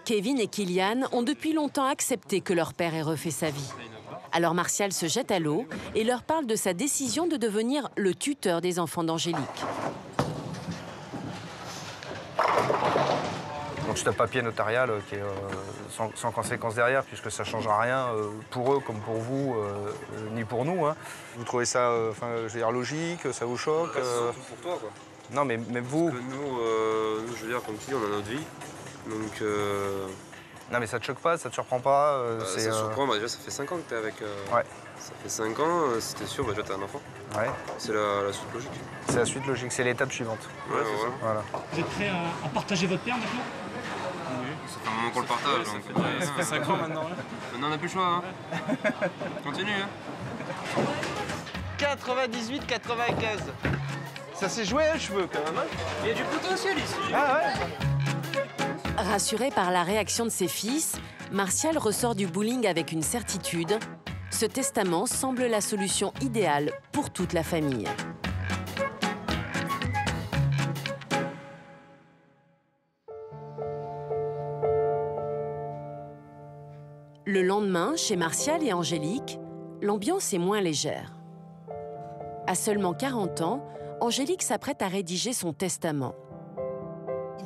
Kevin et Kylian ont depuis longtemps accepté que leur père ait refait sa vie. Alors Martial se jette à l'eau et leur parle de sa décision de devenir le tuteur des enfants d'Angélique. Donc c'est un papier notarial euh, qui est euh, sans, sans conséquence derrière, puisque ça ne changera rien euh, pour eux comme pour vous, euh, euh, ni pour nous. hein. Vous trouvez ça euh, enfin, je veux dire, logique, ça vous choque Bah, euh, pour toi, quoi. Non, mais, mais vous. Parce que nous, euh, nous, je veux dire, comme tu dis, on a notre vie. Donc. euh, Non, mais ça te choque pas, ça te surprend pas euh, bah, ça euh, surprend, bah, déjà, ça fait 5 ans que t'es avec. euh, Ouais. Ça fait 5 ans, si t'es sûr, bah, déjà, t'as un enfant. Ouais. C'est la, la suite logique. C'est la suite logique, c'est l'étape suivante. Ouais, c'est ça. Voilà. Vous êtes prêt à, à partager votre père maintenant Oui, ça fait un moment qu'on le partage. Ouais, ça fait- euh, ça fait cinq ans maintenant. Maintenant, on n'a plus le choix. Hein. Continue. Hein. 98, 95. Ça s'est joué un cheveu quand même. hein? Il y a du potentiel ici. Ah ouais Rassuré par la réaction de ses fils, Martial ressort du bowling avec une certitude. Ce testament semble la solution idéale pour toute la famille. Le lendemain, chez Martial et Angélique, l'ambiance est moins légère. À seulement 40 ans, Angélique s'apprête à rédiger son testament.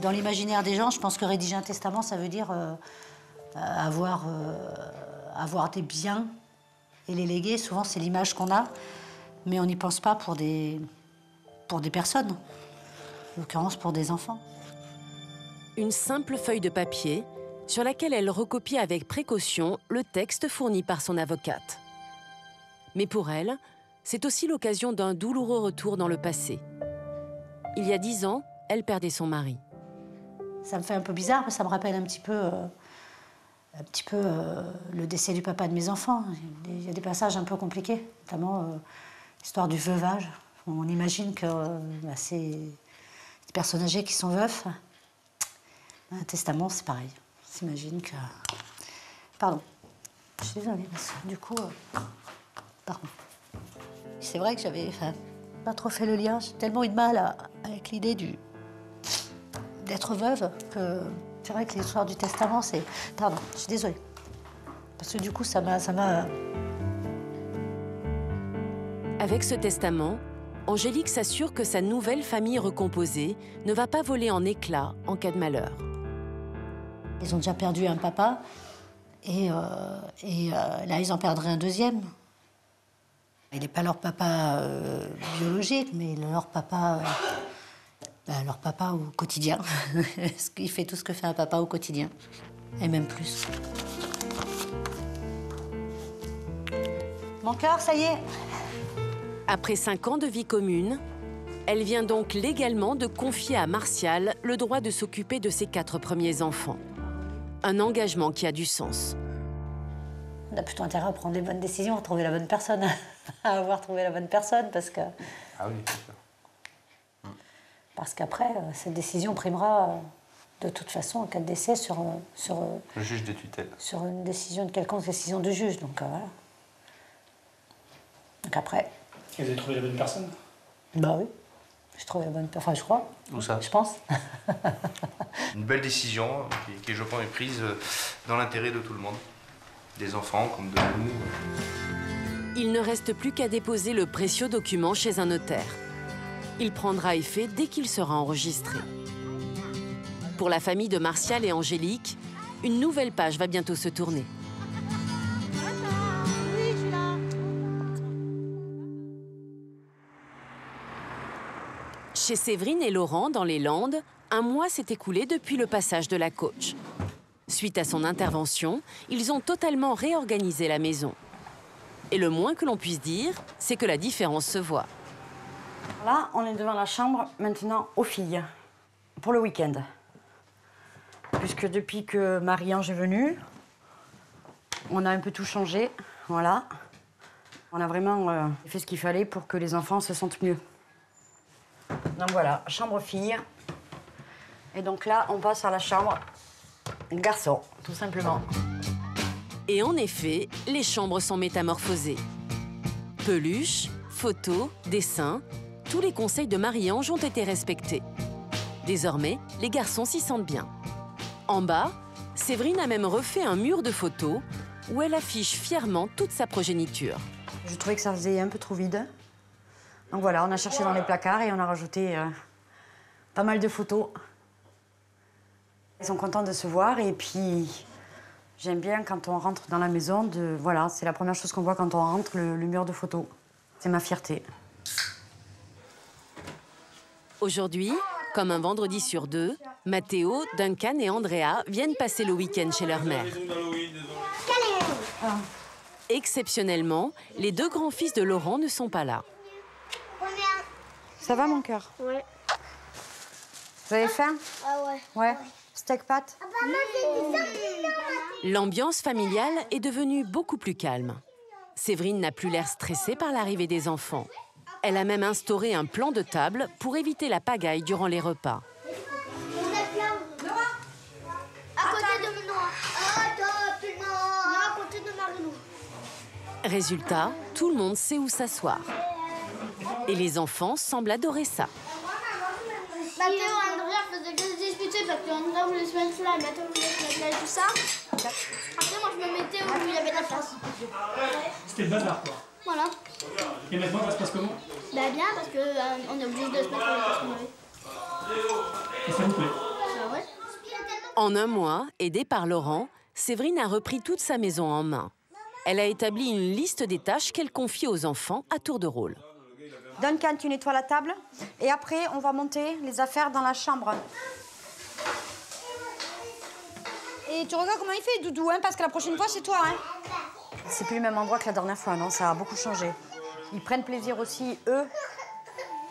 Dans l'imaginaire des gens, je pense que rédiger un testament, ça veut dire euh, euh, avoir, euh, avoir des biens et les léguer. Souvent, c'est l'image qu'on a, mais on n'y pense pas pour des, pour des personnes, en l'occurrence pour des enfants. Une simple feuille de papier sur laquelle elle recopie avec précaution le texte fourni par son avocate. Mais pour elle, c'est aussi l'occasion d'un douloureux retour dans le passé. Il y a dix ans, elle perdait son mari. Ça me fait un peu bizarre, parce que ça me rappelle un petit peu, euh, un petit peu euh, le décès du papa de mes enfants. Il y a des passages un peu compliqués, notamment euh, l'histoire du veuvage. On imagine que bah, c'est des personnes âgées qui sont veufs. Un testament, c'est pareil. On s'imagine que... Pardon. Je suis désolée, parce du coup... Pardon. C'est vrai que j'avais pas trop fait le lien. J'ai tellement eu de mal avec l'idée du, d'être veuve que c'est vrai que l'histoire du testament, c'est. Pardon, je suis désolée. Parce que du coup, ça m'a. Avec ce testament, Angélique s'assure que sa nouvelle famille recomposée ne va pas voler en éclats en cas de malheur. Ils ont déjà perdu un papa, et, euh, et euh, là, ils en perdraient un deuxième. Il n'est pas leur papa euh, biologique, mais leur papa. Ben, leur papa au quotidien. Qu'il fait tout ce que fait un papa au quotidien. Et même plus. Mon cœur, ça y est. Après cinq ans de vie commune, elle vient donc légalement de confier à Martial le droit de s'occuper de ses quatre premiers enfants. Un engagement qui a du sens. On a plutôt intérêt à prendre les bonnes décisions, à trouver la bonne personne, à avoir trouvé la bonne personne, parce que Ah oui, c'est sûr. Parce qu'après, euh, cette décision primera euh, de toute façon en cas de décès sur, euh, sur, Le juge des tutelles. sur une décision, une quelconque décision du juge. Donc euh, voilà. Donc après, Et vous avez trouvé la bonne personne? Bah oui, j'ai trouvé la bonne personne, enfin je crois, Où ça? Je pense. Une belle décision qui, qui, je pense, est prise dans l'intérêt de tout le monde. Des enfants comme de nous. Il ne reste plus qu'à déposer le précieux document chez un notaire. Il prendra effet dès qu'il sera enregistré. Pour la famille de Martial et Angélique, une nouvelle page va bientôt se tourner. Chez Séverine et Laurent, dans les Landes, un mois s'est écoulé depuis le passage de la coach. Suite à son intervention, ils ont totalement réorganisé la maison. Et le moins que l'on puisse dire, c'est que la différence se voit. Là, on est devant la chambre maintenant aux filles, pour le week-end. Puisque depuis que Marie-Ange est venue, on a un peu tout changé. Voilà. On a vraiment euh, fait ce qu'il fallait pour que les enfants se sentent mieux. Donc voilà, chambre fille. Et donc là, on passe à la chambre garçon, tout simplement. Et en effet, les chambres sont métamorphosées. Peluches, photos, dessins, tous les conseils de Marie-Ange ont été respectés. Désormais, les garçons s'y sentent bien. En bas, Séverine a même refait un mur de photos où elle affiche fièrement toute sa progéniture. Je trouvais que ça faisait un peu trop vide. Donc voilà, on a cherché dans les placards et on a rajouté euh, pas mal de photos. Ils sont contents de se voir et puis j'aime bien quand on rentre dans la maison de voilà, c'est la première chose qu'on voit quand on rentre le, le mur de photos. C'est ma fierté. Aujourd'hui, comme un vendredi sur deux, Matteo, Duncan et Andrea viennent passer le week-end chez leur mère. Exceptionnellement, les deux grands-fils de Laurent ne sont pas là. Ça va, mon cœur Ouais. Vous avez faim Ah ouais. Ouais. Steak pâte L'ambiance familiale est devenue beaucoup plus calme. Séverine n'a plus l'air stressée par l'arrivée des enfants. Elle a même instauré un plan de table pour éviter la pagaille durant les repas. À côté de Noah. à côté de Marilou. Résultat, tout le monde sait où s'asseoir. Et les enfants semblent adorer ça. Mathéo et Andrea faisaient que se disputer parce qu'Andrea voulait se mettre là et Mathéo voulait se mettre là et tout ça. Après, moi, je me mettais où il y avait de la place. C'était le bazar, quoi. Voilà. Et maintenant, ça se passe comment Bah bien, parce qu'on est obligé de se mettre à la place qu'on avait. Et ça vous plaît Bah ouais. En un mois, aidée par Laurent, Séverine a repris toute sa maison en main. Elle a établi une liste des tâches qu'elle confie aux enfants à tour de rôle. Duncan, tu nettoies la table. Et après, on va monter les affaires dans la chambre. Et tu regardes comment il fait, Doudou, hein, parce que la prochaine fois, c'est toi. Hein. C'est plus le même endroit que la dernière fois, non Ça a beaucoup changé. Ils prennent plaisir aussi, eux,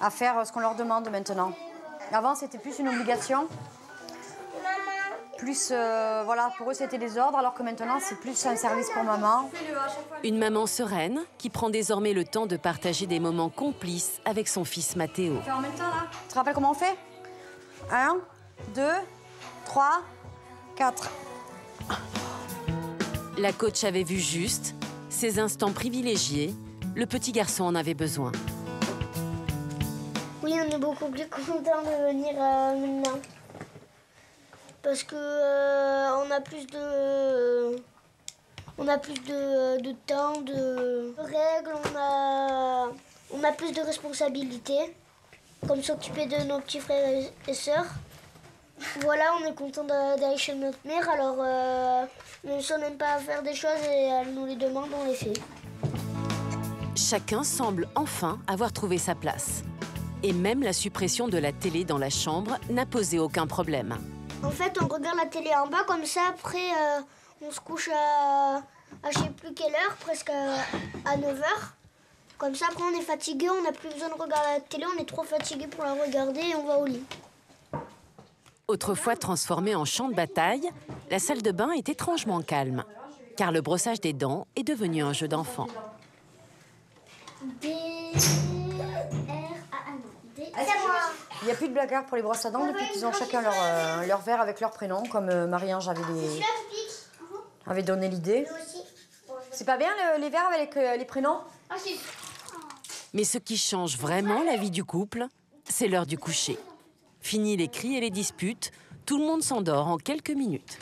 à faire ce qu'on leur demande maintenant. Avant, c'était plus une obligation. Plus, euh, voilà, pour eux, c'était des ordres, alors que maintenant, c'est plus un service pour maman. Une maman sereine qui prend désormais le temps de partager des moments complices avec son fils Mathéo. En même temps, là. Tu te rappelles comment on fait? Un, deux, trois, quatre. La coach avait vu juste, ces instants privilégiés, le petit garçon en avait besoin. Oui, on est beaucoup plus content de venir euh, maintenant. Parce que euh, on a plus de. On a plus de, temps, de règles, on a, on a plus de responsabilités, comme s'occuper de nos petits frères et sœurs. Voilà, on est content d'a- d'aller chez notre mère, alors euh, même si on n'aime pas faire des choses et elle nous les demande, on les fait. Chacun semble enfin avoir trouvé sa place. Et même la suppression de la télé dans la chambre n'a posé aucun problème. En fait, on regarde la télé en bas, comme ça, après, euh, on se couche à, à je sais plus quelle heure, presque à, 9h. Comme ça, après, on est fatigué, on n'a plus besoin de regarder la télé, on est trop fatigué pour la regarder et on va au lit. Autrefois transformée en champ de bataille, la salle de bain est étrangement calme, car le brossage des dents est devenu un jeu d'enfant. D, R, A, non. D, c'est moi. Il n'y a plus de blagueurs pour les brosses à dents depuis qu'ils ont chacun leur, euh, leur verre avec leur prénom, comme euh, Marie-Ange avait, les- avait donné l'idée. C'est pas bien le- les verres avec euh, les prénoms? Ah si. Mais ce qui change vraiment la vie du couple, c'est l'heure du coucher. Fini les cris et les disputes, tout le monde s'endort en quelques minutes.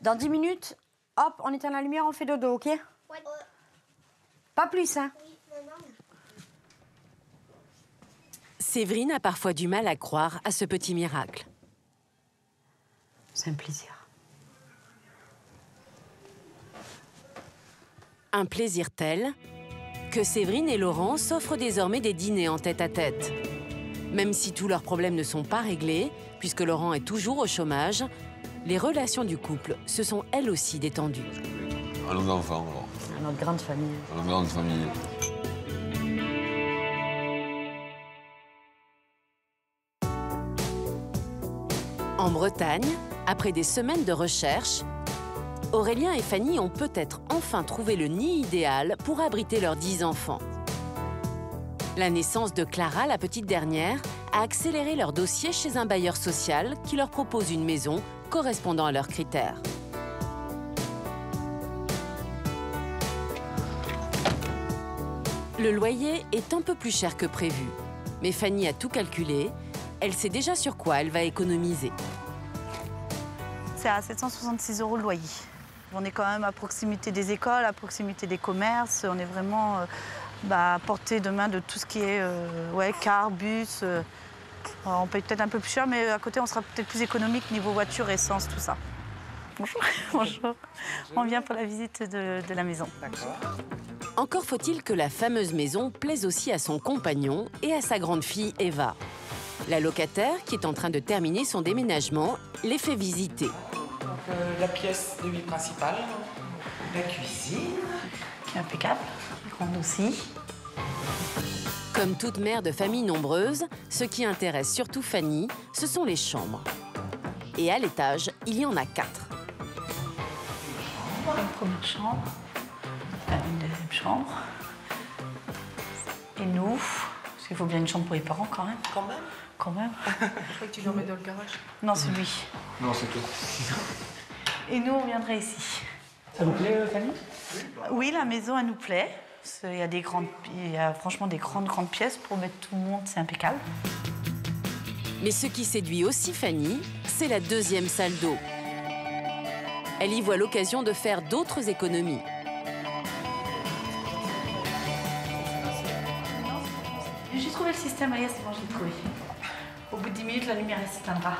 Dans 10 minutes, hop, on éteint la lumière, on fait dodo, ok? Pas plus, hein? Séverine a parfois du mal à croire à ce petit miracle. C'est un plaisir. Un plaisir tel que Séverine et Laurent s'offrent désormais des dîners en tête-à-tête. Même si tous leurs problèmes ne sont pas réglés, puisque Laurent est toujours au chômage, les relations du couple se sont elles aussi détendues. À nos enfants, alors. À notre grande famille. À notre grande famille. En Bretagne, après des semaines de recherche, Aurélien et Fanny ont peut-être enfin trouvé le nid idéal pour abriter leurs dix enfants. La naissance de Clara, la petite dernière, a accéléré leur dossier chez un bailleur social qui leur propose une maison correspondant à leurs critères. Le loyer est un peu plus cher que prévu, mais Fanny a tout calculé. Elle sait déjà sur quoi elle va économiser. C'est à 766 euros le loyer. On est quand même à proximité des écoles, à proximité des commerces. On est vraiment euh, bah, à portée de main de tout ce qui est euh, ouais, car, bus. euh. On paye peut-être un peu plus cher, mais à côté, on sera peut-être plus économique niveau voiture, essence, tout ça. Bonjour. Bonjour. On vient pour la visite de, de la maison. Encore faut-il que la fameuse maison plaise aussi à son compagnon et à sa grande fille Eva. La locataire, qui est en train de terminer son déménagement, les fait visiter. Donc, euh, la pièce de vie principale, la cuisine, qui est impeccable, grande aussi. Comme toute mère de famille nombreuse, ce qui intéresse surtout Fanny, ce sont les chambres. Et à l'étage, il y en a quatre. Une première chambre, une deuxième chambre. Et nous, parce qu'il faut bien une chambre pour les parents quand même. Quand même Quand même. Je crois que tu le remets dans le garage. Non, c'est lui. Non, c'est tout. Et nous, on viendrait ici. Ça vous plaît, euh, Fanny? Oui, la maison, elle nous plaît. Il y a, des grandes, il y a franchement des grandes, grandes pièces pour mettre tout le monde, c'est impeccable. Mais ce qui séduit aussi Fanny, c'est la deuxième salle d'eau. Elle y voit l'occasion de faire d'autres économies. J'ai trouvé le système, Aya, c'est bon, j'ai trouvé. Au bout de 10 minutes, la lumière s'éteindra.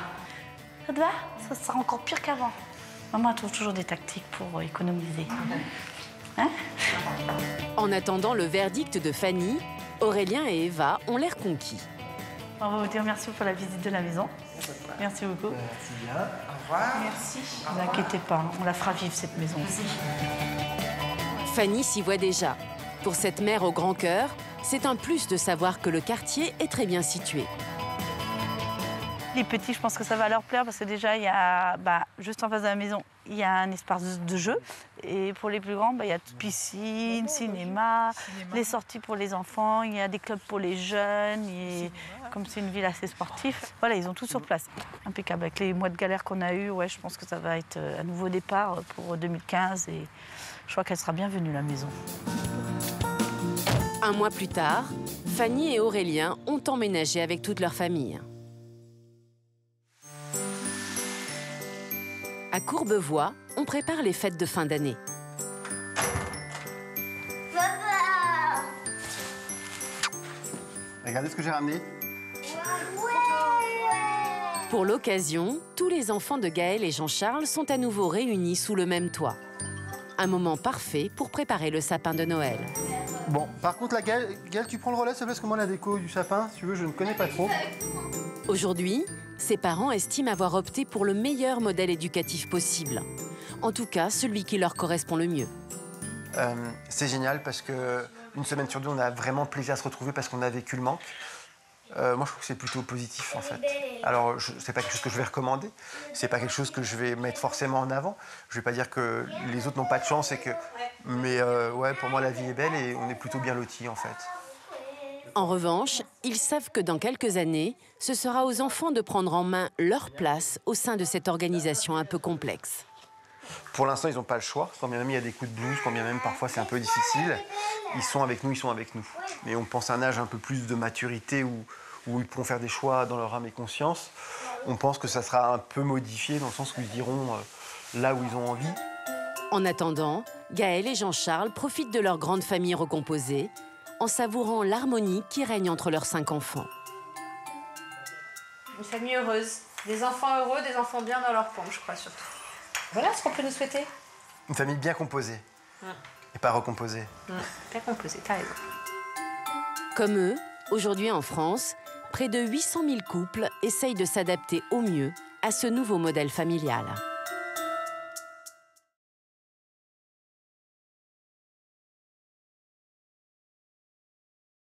Ça te va? Ça sera encore pire qu'avant. Maman elle trouve toujours des tactiques pour euh, économiser. Hein? En attendant le verdict de Fanny, Aurélien et Eva ont l'air conquis. On va vous dire merci pour la visite de la maison. Merci beaucoup. Merci bien. Au revoir. Merci. Ne vous inquiétez pas, on la fera vivre cette maison aussi. Fanny s'y voit déjà. Pour cette mère au grand cœur, c'est un plus de savoir que le quartier est très bien situé. Les petits, je pense que ça va leur plaire parce que déjà, il y a, bah, juste en face de la maison, il y a un espace de, jeu. Et pour les plus grands, bah, il y a piscine, cinéma, les sorties pour les enfants, il y a des clubs pour les jeunes. Et comme c'est une ville assez sportive, voilà, ils ont tout sur place. Impeccable. Avec les mois de galère qu'on a eus, ouais, je pense que ça va être euh, un nouveau départ pour 2015. Et je crois qu'elle sera bienvenue, la maison. Un mois plus tard, Fanny et Aurélien ont emménagé avec toute leur famille. À Courbevoie, on prépare les fêtes de fin d'année. Papa Regardez ce que j'ai ramené. Pour l'occasion, tous les enfants de Gaël et Jean-Charles sont à nouveau réunis sous le même toit. Un moment parfait pour préparer le sapin de Noël. Bon, par contre, la Gaëlle, Gaëlle, tu prends le relais, plaît, parce que moi, la déco du sapin, si tu veux, je ne connais pas trop. Aujourd'hui, ses parents estiment avoir opté pour le meilleur modèle éducatif possible. En tout cas, celui qui leur correspond le mieux. Euh, c'est génial parce que une semaine sur deux, on a vraiment plaisir à se retrouver parce qu'on a vécu le manque. Euh, moi, je trouve que c'est plutôt positif en fait. Alors, c'est pas quelque chose que je vais recommander, c'est pas quelque chose que je vais mettre forcément en avant. Je vais pas dire que les autres n'ont pas de chance et que, mais euh, ouais, pour moi, la vie est belle et on est plutôt bien lotis en fait. En revanche, ils savent que dans quelques années, ce sera aux enfants de prendre en main leur place au sein de cette organisation un peu complexe. Pour l'instant, ils n'ont pas le choix. Quand bien même il y a des coups de blues, quand bien même parfois c'est un peu difficile, ils sont avec nous, ils sont avec nous. Mais on pense à un âge un peu plus de maturité où, où ils pourront faire des choix dans leur âme et conscience. On pense que ça sera un peu modifié dans le sens où ils iront euh, là où ils ont envie. En attendant, Gaël et Jean-Charles profitent de leur grande famille recomposée en savourant l'harmonie qui règne entre leurs cinq enfants. Une famille heureuse. Des enfants heureux, des enfants bien dans leur pompe, je crois surtout. Voilà ce qu'on peut nous souhaiter. Une famille bien composée et pas recomposée. Bien composé, t'as raison. Comme eux, aujourd'hui en France, près de 800 000 couples essayent de s'adapter au mieux à ce nouveau modèle familial.